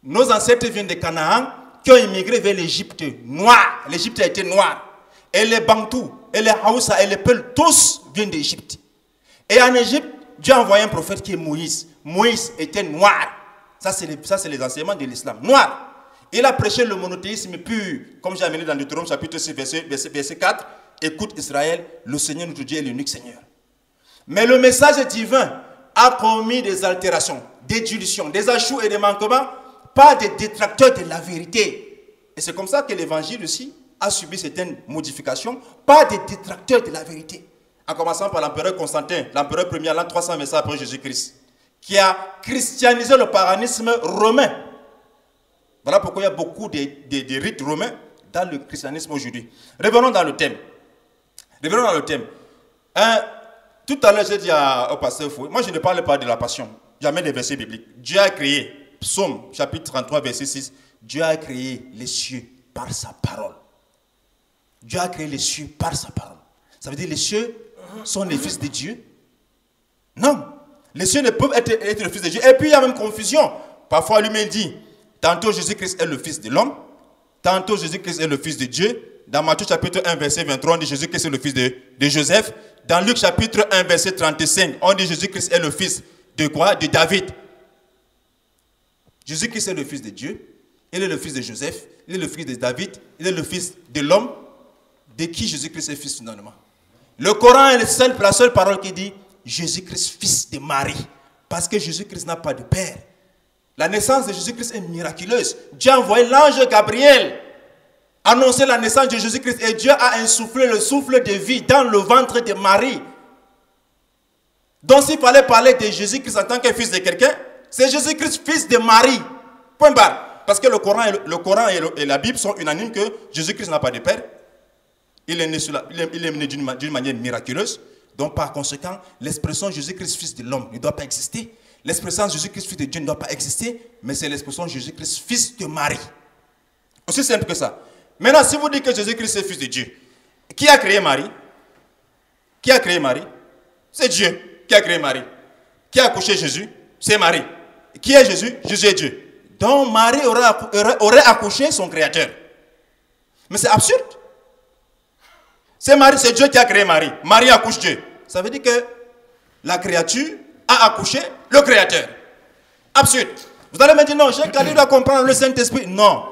Nos ancêtres viennent de Canaan qui ont immigré vers l'Égypte noire. L'Égypte a été noire. Et les Bantous, et les Haoussa, et les Peuls, tous viennent d'Égypte. Et en Égypte, Dieu a envoyé un prophète qui est Moïse. Moïse était noir. Ça, c'est les, les enseignements de l'islam. Noir. Il a prêché le monothéisme pur, comme j'ai amené dans Deutéronome chapitre 6, verset, verset, verset 4. Écoute Israël, le Seigneur notre Dieu est l'unique Seigneur. Mais le message divin a commis des altérations, des dilutions, des achats et des manquements, pas des détracteurs de la vérité. Et c'est comme ça que l'évangile aussi a subi certaines modifications, pas des détracteurs de la vérité. En commençant par l'empereur Constantin, l'empereur premier l'an 325 après Jésus-Christ, qui a christianisé le paganisme romain. Voilà pourquoi il y a beaucoup de, rites romains dans le christianisme aujourd'hui. Revenons dans le thème. Revenons dans le thème. Tout à l'heure, j'ai dit au pasteur Foué, moi je ne parle pas de la passion, jamais des versets bibliques. Dieu a créé, psaume chapitre 33, verset 6, Dieu a créé les cieux par sa parole. Dieu a créé les cieux par sa parole. Ça veut dire les cieux sont les fils de Dieu Non. Les cieux ne peuvent être, être fils de Dieu. Et puis il y a même confusion. Parfois lui-même dit, tantôt Jésus-Christ est le fils de l'homme, tantôt Jésus-Christ est le fils de Dieu. Dans Matthieu chapitre 1, verset 23, on dit Jésus-Christ est le fils de, de Joseph. Dans Luc chapitre 1, verset 35, on dit Jésus-Christ est le fils de quoi? De David. Jésus-Christ est le fils de Dieu. Il est le fils de Joseph. Il est le fils de David. Il est le fils de l'homme. De qui Jésus-Christ est fils finalement Le Coran est la seule parole qui dit Jésus-Christ, fils de Marie. Parce que Jésus-Christ n'a pas de père. La naissance de Jésus-Christ est miraculeuse. Dieu a envoyé l'ange Gabriel annoncer la naissance de Jésus-Christ et Dieu a insufflé le souffle de vie dans le ventre de Marie. Donc s'il fallait parler de Jésus-Christ en tant que fils de quelqu'un, c'est Jésus-Christ, fils de Marie. Point barre. Parce que le Coran et, la Bible sont unanimes que Jésus-Christ n'a pas de père. Il est né, né d'une manière miraculeuse. Donc par conséquent, l'expression Jésus-Christ, fils de l'homme, ne doit pas exister. L'expression Jésus-Christ, fils de Dieu, ne doit pas exister. Mais c'est l'expression Jésus-Christ, fils de Marie. Aussi simple que ça. Maintenant, si vous dites que Jésus-Christ est fils de Dieu, qui a créé Marie? Qui a créé Marie? C'est Dieu qui a créé Marie. Qui a accouché Jésus? C'est Marie. Qui est Jésus? Jésus est Dieu. Donc Marie aurait, accou- aurait- aurait accouché son créateur. Mais c'est absurde. C'est Marie, c'est Dieu qui a créé Marie. Marie accouche Dieu. Ça veut dire que la créature a accouché le créateur. Absurde. Vous allez me dire non, Cheikh Ali doit comprendre le Saint-Esprit. Non.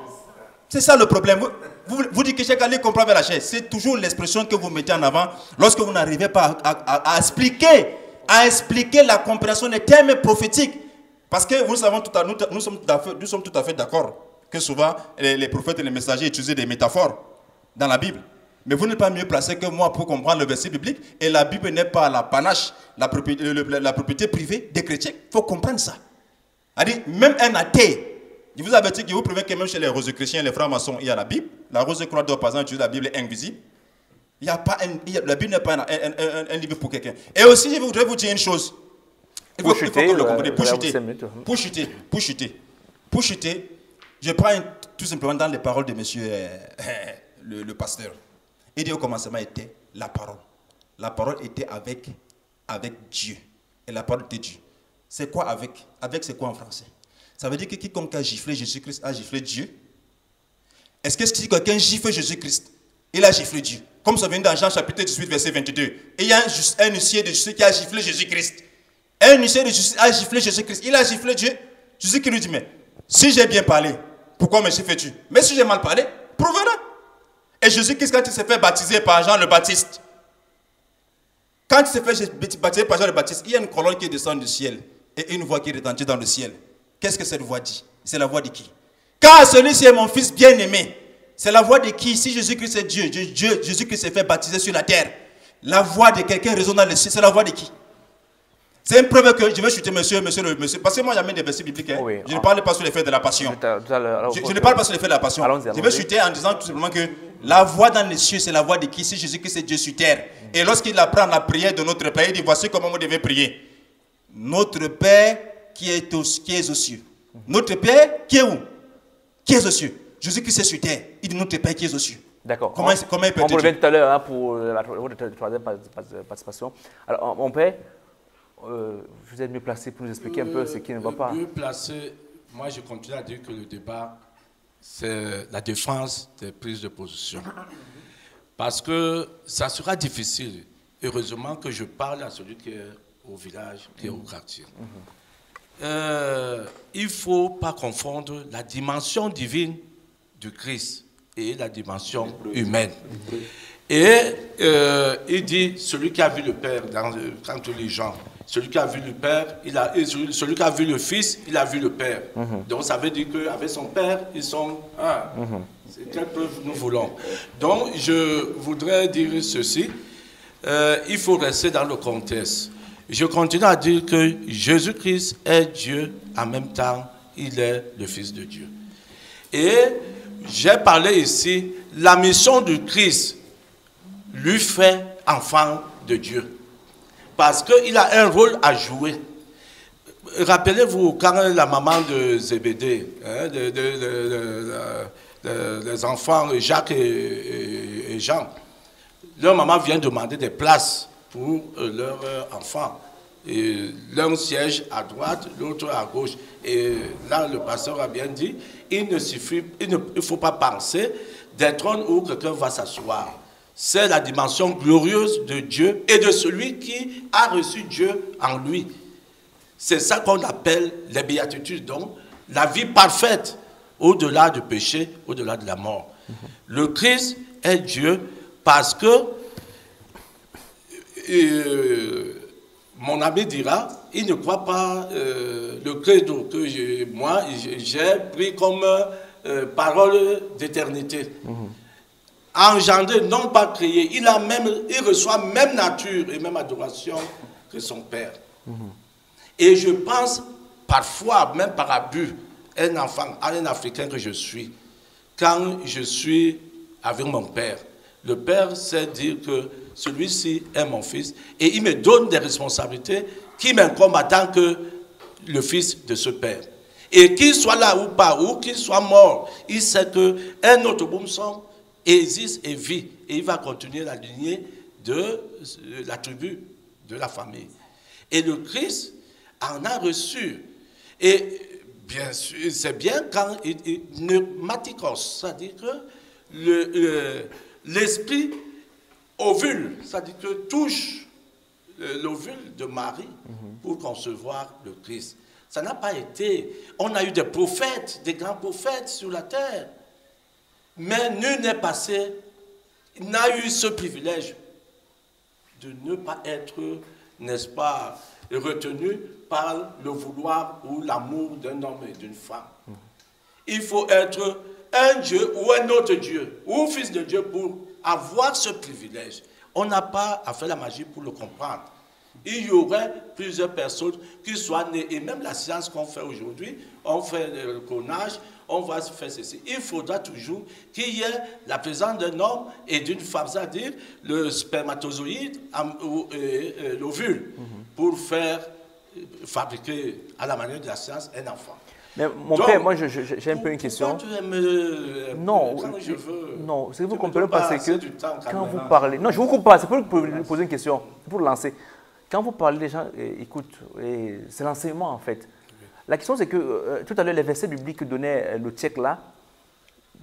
C'est ça le problème. Vous, dites que Cheikh Ali comprend la chair. C'est toujours l'expression que vous mettez en avant lorsque vous n'arrivez pas à, à- à expliquer, à expliquer la compréhension des termes prophétiques. Parce que nous, savons tout à, nous, nous sommes tout à fait, d'accord que souvent les, prophètes et les messagers utilisent des métaphores dans la Bible. Mais vous n'êtes pas mieux placé que moi pour comprendre le verset biblique. Et la Bible n'est pas la panache, la propriété, privée des chrétiens. Il faut comprendre ça. C'est-à-dire, même un athée, je vous avertis que vous prouvez que même chez les roses chrétiens, les francs-maçons, il y a la Bible. La rose croix d'or, par exemple, utilise la Bible est invisible. Il y a pas la Bible n'est pas un livre pour quelqu'un. Et aussi, je voudrais vous dire une chose. Il faut, Pour chuter, euh. Pour chuter. Pour chuter. Pour chuter. Je prends tout simplement dans les paroles de monsieur euh, le, le pasteur. Il dit au commencement était la parole. La parole était avec, avec Dieu. Et la parole était Dieu. C'est quoi avec? Avec, c'est quoi en français? Ça veut dire que quiconque a giflé Jésus-Christ a giflé Dieu Est-ce que si quelqu'un gifle Jésus-Christ, il a giflé Dieu? Comme ça vient dans Jean chapitre 18, verset 22. Et il y a un, un huissier de justice qui a giflé Jésus-Christ. Un huissier de justice a giflé Jésus-Christ. Il a giflé Dieu. Jésus qui lui dit, mais si j'ai bien parlé, pourquoi me gifles-tu? Mais si j'ai mal parlé, prouve-le. Et Jésus-Christ, quand il s'est fait baptiser par Jean le Baptiste, quand il s'est fait baptiser par Jean le Baptiste, il y a une colonne qui descend du ciel et une voix qui retentit dans le ciel. Qu'est-ce que cette voix dit? C'est la voix de qui? Car celui-ci est mon fils bien-aimé. C'est la voix de qui? Si Jésus-Christ est Dieu, Dieu- Jésus-Christ s'est fait baptiser sur la terre. La voix de quelqu'un résonne dans le ciel. C'est la voix de qui? C'est une preuve que je vais chuter monsieur, monsieur, le monsieur. Parce que moi, j'amène des versets bibliques. hein. ah. je ne parle pas sur l'effet de la passion. Je, je ne parle pas sur l'effet de la passion. Je vais chuter en disant tout simplement que La voix dans les cieux, c'est la voix de qui C'est Jésus-Christ, c'est Dieu sur terre. Et lorsqu'il apprend la prière de notre Père, il dit Voici comment vous devez prier. Notre Père qui est, aux, qui est aux cieux. Notre Père qui est où Qui est aux cieux Jésus-Christ est sur terre. Il dit Notre Père qui est aux cieux. D'accord. Comment, On- comment il peut On revient tout à l'heure hein, pour la troisième pa- pa- participation. Alors, mon père, euh, vous êtes mieux placé pour nous expliquer un peu ce qui ne va pas. Mieux placé, moi je continue à dire que le débat, c'est la défense des prises de position. Parce que ça sera difficile. Heureusement que je parle à celui qui est au village, qui est au quartier. Euh, il ne faut pas confondre la dimension divine du Christ et la dimension humaine. Et euh, il dit, celui qui a vu le Père, dans, quand les gens, celui qui a vu le Père, il a, celui, qui a vu le Fils, il a vu le Père. Donc ça veut dire qu'avec son Père, ils sont un. C'est quelle preuve nous voulons. Donc je voudrais dire ceci, Euh, il faut rester dans le contexte. Je continue à dire que Jésus-Christ est Dieu, en même temps, il est le Fils de Dieu. Et j'ai parlé ici, la mission du Christ lui fait enfant de Dieu. Parce qu'il a un rôle à jouer. Rappelez-vous, quand la maman de Zébédée, hein, les enfants Jacques et, Jean, leur maman vient demander des places pour euh, leur euh, enfant. Et l'un siège à droite, l'autre à gauche. Et là, le pasteur a bien dit, il ne suffit, il ne il faut pas penser d'un trône où quelqu'un va s'asseoir. C'est la dimension glorieuse de Dieu et de celui qui a reçu Dieu en lui. C'est ça qu'on appelle les béatitudes, donc la vie parfaite au-delà du péché, au-delà de la mort. Le Christ est Dieu parce que euh, mon ami dira, il ne croit pas euh, le credo que moi j'ai- pris comme euh, parole d'éternité. Engendré, non pas créé. Il a même, il reçoit même nature et même adoration que son Père. Et je pense parfois, même par abus, un enfant, à un Africain que je suis, quand je suis avec mon père, le père sait dire que celui-ci est mon fils et il me donne des responsabilités qui m'incombent en tant que le fils de ce père. Et qu'il soit là ou pas, ou qu'il soit mort, il sait qu'un autre Boumson existe et vit. Et il va continuer la lignée de euh, la tribu, de la famille. Et le Christ en a reçu. Et bien sûr, c'est bien quand il, il pneumatikos, c'est-à-dire que le- le- l'esprit ovule, c'est-à-dire que touche euh, l'ovule de Marie pour concevoir le Christ. Ça n'a pas été. On a eu des prophètes, des grands prophètes sur la terre. Mais nul n'est passé, n'a eu ce privilège de ne pas être, n'est-ce pas, retenu par le vouloir ou l'amour d'un homme et d'une femme. Il faut être un Dieu ou un autre Dieu, ou fils de Dieu pour avoir ce privilège. On n'a pas à faire la magie pour le comprendre. Il y aurait plusieurs personnes qui soient nées, et même la science qu'on fait aujourd'hui, on fait le clonage, on va faire ceci. Il faudra toujours qu'il y ait la présence d'un homme et d'une femme, c'est-à-dire le spermatozoïde ou, euh, euh, l'ovule, pour faire euh, fabriquer à la manière de la science un enfant. Mais mon Donc, père, moi, j'ai un peu une question. tu aimes, euh, Non, quand je- veux. non, c'est que vous comprenez parce que quand vous hein. parlez, non, je vous comprends, c'est pour vous poser une question, pour lancer. Quand vous parlez, les gens écoutent, et c'est l'enseignement en fait. La question c'est que euh, tout à l'heure, les versets bibliques que donnait euh, le tchèque là,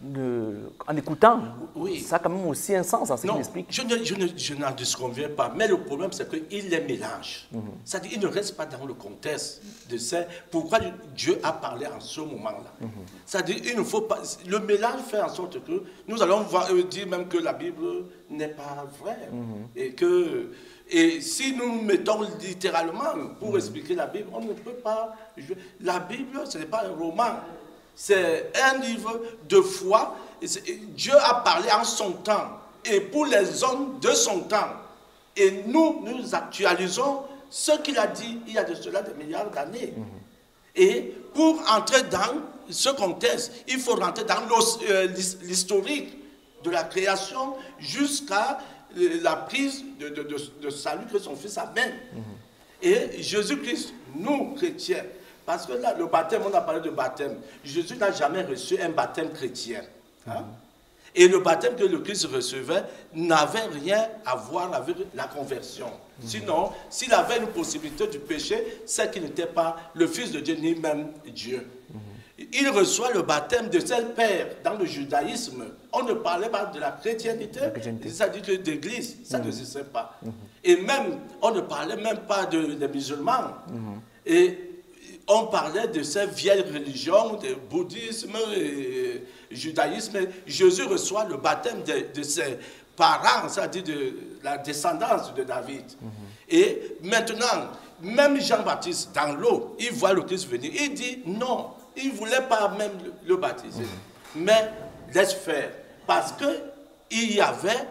de- en écoutant, Oui. ça a quand même aussi un sens en ce qu'il explique. je, ne- je ne- je n'en disconviens pas. Mais le problème, c'est qu'il les mélange. Mhm. C'est-à-dire qu'il ne reste pas dans le contexte de ce pourquoi Dieu a parlé en ce moment-là. Mhm. C'est-à-dire qu'il ne faut pas. Le mélange fait en sorte que nous allons voir, euh, dire même que la Bible n'est pas vraie. Mhm. Et que. Et si nous mettons littéralement pour expliquer la Bible, on ne peut pas. La Bible, ce n'est pas un roman. C'est un livre de foi. Dieu a parlé en son temps et pour les hommes de son temps. Et nous, nous actualisons ce qu'il a dit il y a de cela des milliards d'années. Et pour entrer dans ce contexte, il faut rentrer dans euh, l'his- l'historique de la création jusqu'à la prise de, de- de- de salut que son Fils amène. Et Jésus-Christ, nous, chrétiens, parce que là, le baptême, on a parlé de baptême. Jésus n'a jamais reçu un baptême chrétien. hein? Et le baptême que le Christ recevait n'avait rien à voir avec la conversion. Sinon, s'il avait une possibilité du péché, c'est qu'il n'était pas le Fils de Dieu ni même Dieu. Il reçoit le baptême de ses pères dans le judaïsme. On ne parlait pas de la chrétienté, chrétienté. ça dit que d'église, ça n'existait pas. Et même, on ne parlait même pas de, des musulmans. Et on parlait de ces vieilles religions, de bouddhisme, et judaïsme. Jésus reçoit le baptême de, de ses parents, c'est-à-dire de la descendance de David. Et maintenant, même Jean-Baptiste, dans l'eau, il voit le Christ venir. Il dit non, il ne voulait pas même le, le baptiser. Mais laisse faire. Parce qu'il y avait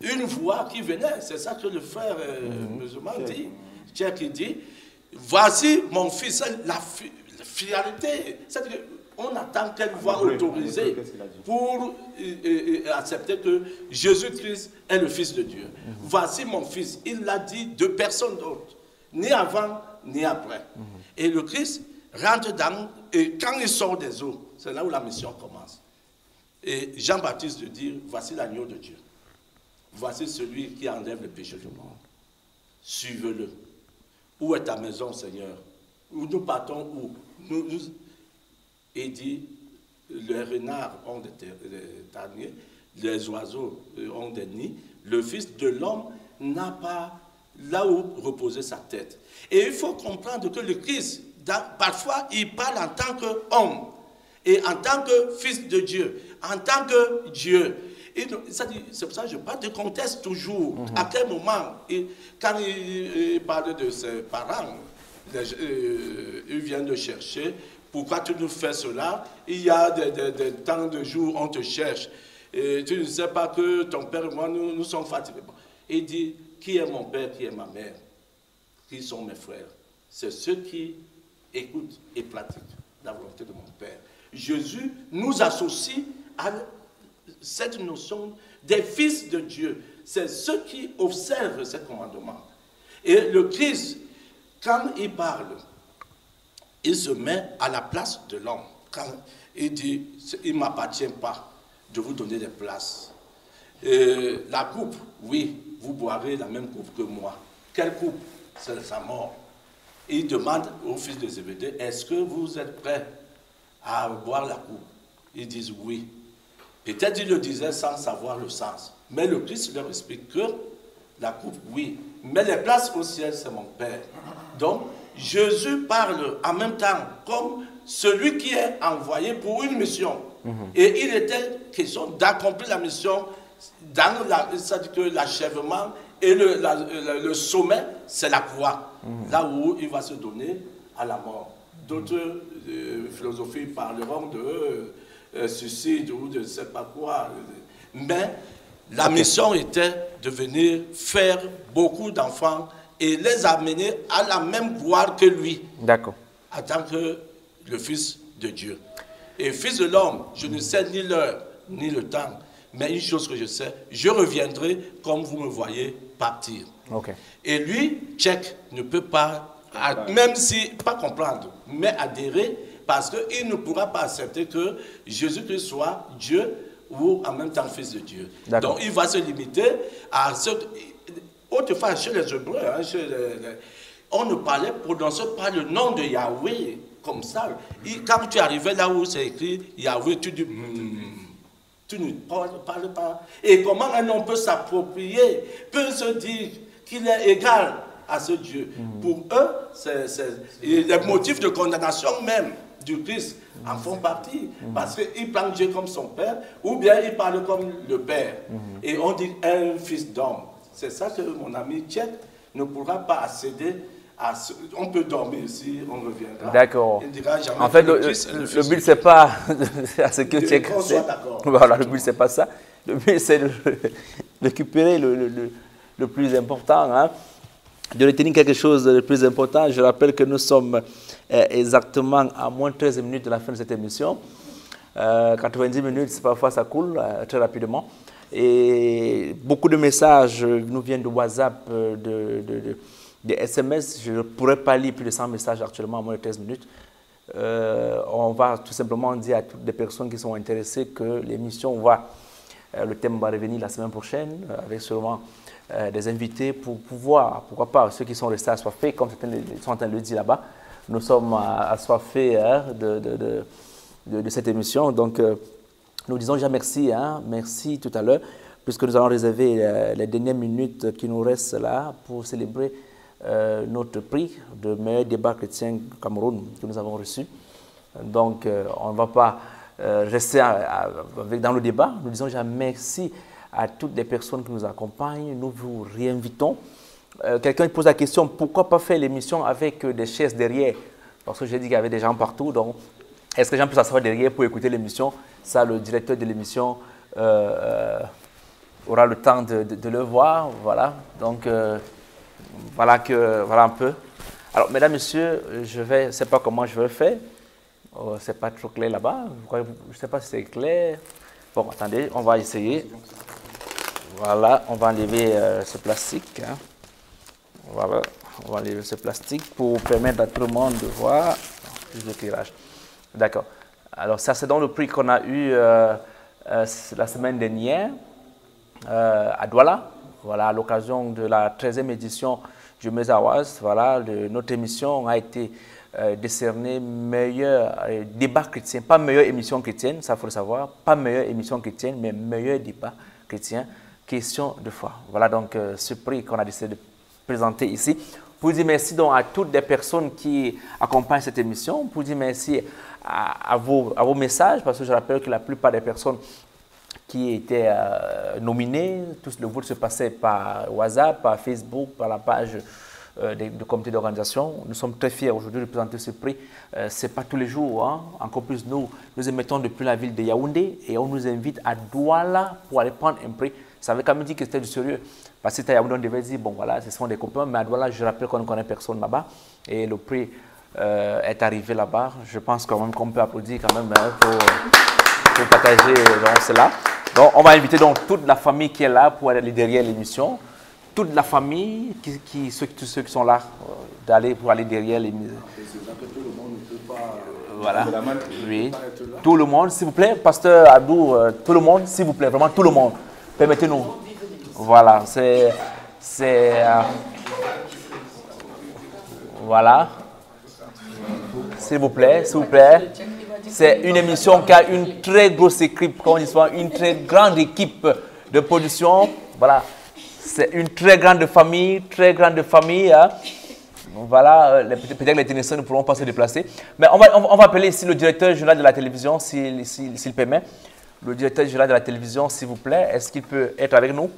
une voix qui venait. C'est ça que le frère euh, musulman dit. Tchèque, il dit Voici mon fils, la, fi- la filialité. C'est-à-dire qu'on attend quelle voix autorisée pour euh, euh, accepter que Jésus-Christ est le Fils de Dieu. Voici mon fils. Il l'a dit de personne d'autre, ni avant ni après. Et le Christ rentre dans. Et quand il sort des eaux, c'est là où la mission commence. Et Jean-Baptiste de dire Voici l'agneau de Dieu. Voici celui qui enlève le péché du monde. Suivez-le. Où est ta maison, Seigneur? Où nous partons où Nous- Et dit Les renards ont des taniers, les oiseaux euh, ont des nids. Le Fils de l'homme n'a pas là où reposer sa tête. Et il faut comprendre que le Christ, dans- parfois, il parle en tant qu'homme et en tant que fils de Dieu, en tant que Dieu. C'est pour ça que je parle de contexte toujours. À quel moment, quand il, il parle de ses parents, les- euh, il vient de chercher, pourquoi tu nous fais cela? Il y a des, des- des temps de jours, on te cherche. Et tu ne sais pas que ton père et moi, nous, nous sommes fatigués. Il dit, qui est mon père, qui est ma mère? Qui sont mes frères? C'est ceux qui écoutent et pratiquent la volonté de mon Père. Jésus nous associe à cette notion des fils de Dieu. C'est ceux qui observent ces commandements. Et le Christ, quand il parle, il se met à la place de l'homme. Quand il dit, il ne m'appartient pas de vous donner des places. Euh, la coupe, oui, vous boirez la même coupe que moi. Quelle coupe? C'est sa mort. Il demande au fils de Zébédée, est-ce que vous êtes prêts à boire la coupe Ils disent oui. Peut-être ils le disaient sans savoir le sens. Mais le Christ leur explique que la coupe, oui. Mais les places au ciel, c'est mon Père. Donc, Jésus parle en même temps comme celui qui est envoyé pour une mission. Et il était question d'accomplir la mission dans la, que l'achèvement et le, la- le- le sommet, c'est la croix. Là où il va se donner à la mort. D'autres euh, philosophies parleront de euh, suicide ou de ne sais pas quoi. Mais la mission était de venir faire beaucoup d'enfants et les amener à la même gloire que lui D'accord. en tant que le Fils de Dieu. Et Fils de l'homme, je ne sais ni l'heure ni le temps, mais une chose que je sais, je reviendrai comme vous me voyez partir. Et lui, tchèque, ne peut pas, même si, pas comprendre, mais adhérer, parce qu'il ne pourra pas accepter que Jésus-Christ soit Dieu ou en même temps Fils de Dieu. Donc il va se limiter à ce... Autrefois, chez les Hébreux, hein, chez les- les- on ne parlait, prononçait pas le nom de Yahweh comme ça. Quand tu arrivais là où c'est écrit Yahweh, tu dis... Hmm. Tu ne parles, parles pas. Et comment un homme peut s'approprier, peut se dire qu'il est égal à ce Dieu? Pour eux, c'est, les motifs de condamnation même du Christ en font partie. Parce qu'il prend Dieu comme son Père, ou bien il parle comme le Père. Et on dit un fils d'homme. C'est ça que mon ami Tchèque ne pourra pas accéder à ce. On peut dormir ici, on reviendra. D'accord. En fait, le, le- but, c'est pas à ce que tu es. Voilà, le but, c'est pas ça. Le but, c'est de récupérer le, le- plus important, hein, de retenir quelque chose de plus important. Je rappelle que nous sommes euh, exactement à moins de 13 minutes de la fin de cette émission. Euh, 90 minutes, parfois ça coule euh, très rapidement. Et beaucoup de messages nous viennent de WhatsApp, de, de, de, SMS. Je ne pourrais pas lire plus de 100 messages actuellement en moins de 13 minutes. on va tout simplement dire à toutes les personnes qui sont intéressées que l'émission va, le thème va revenir la semaine prochaine, avec sûrement des invités pour pouvoir, pourquoi pas, ceux qui sont restés assoiffés, comme certains sont en train de le dire là-bas, nous sommes assoiffés hein, de, cette émission. Donc, euh, nous disons déjà merci, hein, merci tout à l'heure, puisque nous allons réserver euh, les dernières minutes qui nous restent là pour célébrer euh, notre prix de meilleur débat chrétien Cameroun que nous avons reçu. Donc, on ne va pas rester avec, dans le débat. Nous disons déjà merci à toutes les personnes qui nous accompagnent. Nous vous réinvitons. Quelqu'un pose la question, pourquoi pas faire l'émission avec des chaises derrière? Parce que j'ai dit qu'il y avait des gens partout, donc est-ce que les gens peuvent s'asseoir derrière pour écouter l'émission? Ça, le directeur de l'émission euh, euh, aura le temps de, le voir. Voilà. Donc, euh, voilà, que, voilà un peu. Alors, mesdames, messieurs, je ne sais pas comment je vais le faire. Oh, c'est pas trop clair là-bas. Je ne sais pas si c'est clair. Bon, attendez, on va essayer. Voilà, on va enlever ce plastique. Hein. Voilà, on va enlever ce plastique pour permettre à tout le monde de voir plus d'éclairage. D'accord. Alors ça, c'est dans le prix qu'on a eu euh, euh, la semaine dernière euh, à Douala, voilà, à l'occasion de la 13e édition du Mesawas. Voilà, notre émission a été décernée meilleur débat chrétien, pas meilleure émission chrétienne, ça faut le savoir, pas meilleure émission chrétienne, mais meilleur débat chrétien, question de foi. Voilà donc ce prix qu'on a décidé de présenter ici. Pour dire merci donc à toutes les personnes qui accompagnent cette émission, pour dire merci à, vos, messages, parce que je rappelle que la plupart des personnes qui étaient euh, nominées, tout le vote se passait par WhatsApp, par Facebook, par la page euh, du comité d'organisation. Nous sommes très fiers aujourd'hui de présenter ce prix. Euh, ce n'est pas tous les jours. Hein. Encore plus, nous, nous émettons depuis la ville de Yaoundé et on nous invite à Douala pour aller prendre un prix. Ça avait quand même dit que c'était du sérieux. Parce que à Yaoundé, on devait dire, bon voilà, ce sont des copains, mais à Douala, je rappelle qu'on ne connaît personne là-bas. Et le prix euh, est arrivé là-bas. Je pense quand même qu'on peut applaudir quand même hein, pour, partager cela. Donc, on va inviter donc toute la famille qui est là pour aller derrière l'émission. Toute la famille, qui, ceux, tous ceux qui sont là, euh, d'aller pour aller derrière l'émission. Voilà. Oui. Tout le monde, s'il vous plaît. Pasteur Abdou, euh, tout le monde, s'il vous plaît. Vraiment tout le monde. Permettez-nous. Voilà. C'est. C'est. voilà. S'il vous plaît, s'il vous plaît. C'est une émission qui a une très grosse équipe, comme on dit une très grande équipe de production. Voilà. C'est une très grande famille, très grande famille. Hein. Voilà, euh, peut-être les techniciens ne pourront pas se déplacer. Mais on va, on va appeler ici le directeur général de la télévision, s'il permet. Le directeur général de la télévision, s'il vous plaît, est-ce qu'il peut être avec nous?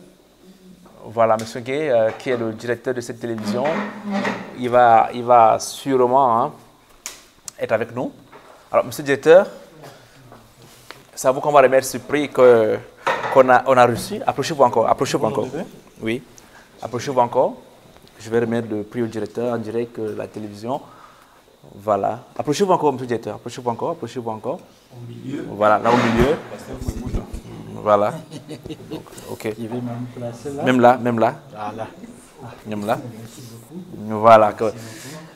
Voilà, M. Gay, euh, qui est le directeur de cette télévision. Il va, il va sûrement... Hein, être avec nous. Alors, monsieur le directeur, c'est à vous qu'on va remettre ce prix qu'on a, on a reçu? Approchez-vous encore. Approchez-vous encore. Oui. Approchez-vous encore. Je vais remettre le prix au directeur en direct de la télévision. Voilà. Approchez-vous encore, monsieur le directeur. Approchez-vous encore. Approchez-vous encore. Au milieu. Voilà, là au milieu. Voilà. ok. même là. Même là, Voilà. Même là. Voilà.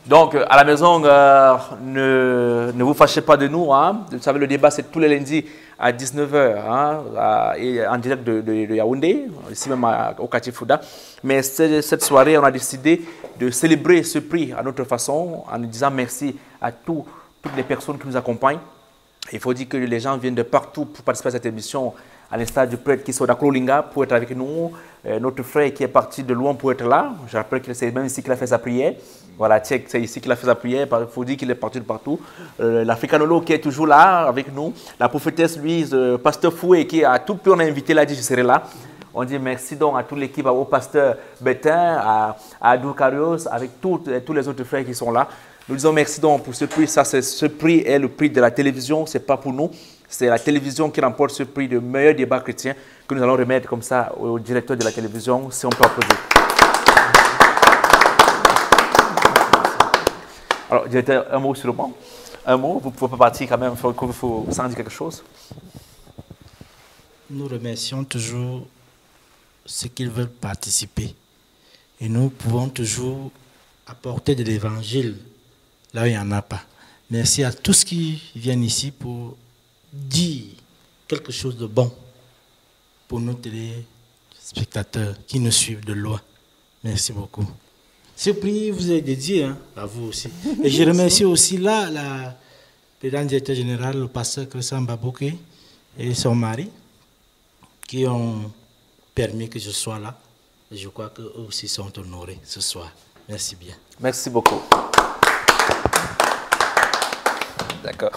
Donc, à la maison, euh, ne, vous fâchez pas de nous. Hein. Vous savez, le débat, c'est tous les lundis à 19h, hein, et en direct de, Yaoundé, ici même au quartier. Mais cette soirée, on a décidé de célébrer ce prix à notre façon, en nous disant merci à toutes les personnes qui nous accompagnent. Il faut dire que les gens viennent de partout pour participer à cette émission à l'instar du prêtre qui sont Linga pour être avec nous, euh, notre frère qui est parti de loin pour être là. Je rappelle que c'est même ici qu'il a fait sa prière. Voilà, c'est ici qu'il a fait sa prière. Il faut dire qu'il est parti de partout. Euh, qui est toujours là avec nous. La prophétesse Louise, euh, pasteur Fouet qui a tout pu, on a invité, là, dit je serai là. On dit merci donc à toute l'équipe, au pasteur Bétain, à, à avec tous les autres frères qui sont là. Nous disons merci donc pour ce prix. Ça, ce prix est le prix de la télévision, ce n'est pas pour nous. C'est la télévision qui remporte ce prix de meilleur débat chrétien que nous allons remettre comme ça au directeur de la télévision, si on peut applaudir. Alors, directeur, un mot sur le banc. Un mot, vous pouvez partir quand même, il faut, faut dire quelque chose. nous remercions toujours ceux qui veulent participer. Et nous pouvons toujours apporter de l'évangile là où il n'y en a pas. Merci à tous qui viennent ici pour dire quelque chose de bon pour nos téléspectateurs qui nous suivent de loin. Merci beaucoup. Ce prix vous est dédié hein, à vous aussi. Et je remercie aussi là la présidente directeur général, le pasteur Christian Babouké et son mari qui ont permis que je sois là. Je crois qu'eux aussi sont honorés ce soir. Merci bien. Merci beaucoup. D'accord.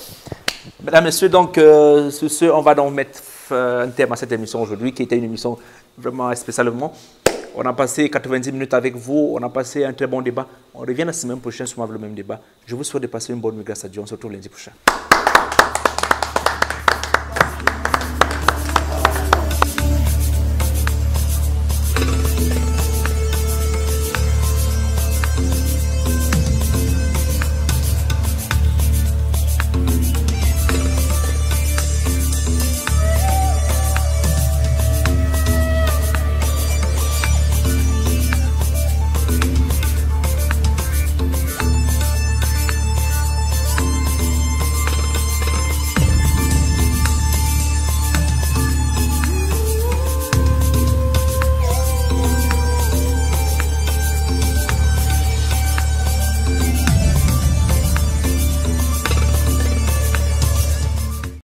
Mesdames, Messieurs, donc, euh, sur ce, on va donc mettre euh, un thème à cette émission aujourd'hui, qui était une émission vraiment spécialement. On a passé 90 minutes avec vous, on a passé un très bon débat. On revient la semaine prochaine sur le même débat. Je vous souhaite de passer une bonne nuit grâce à Dieu. On se retrouve lundi prochain.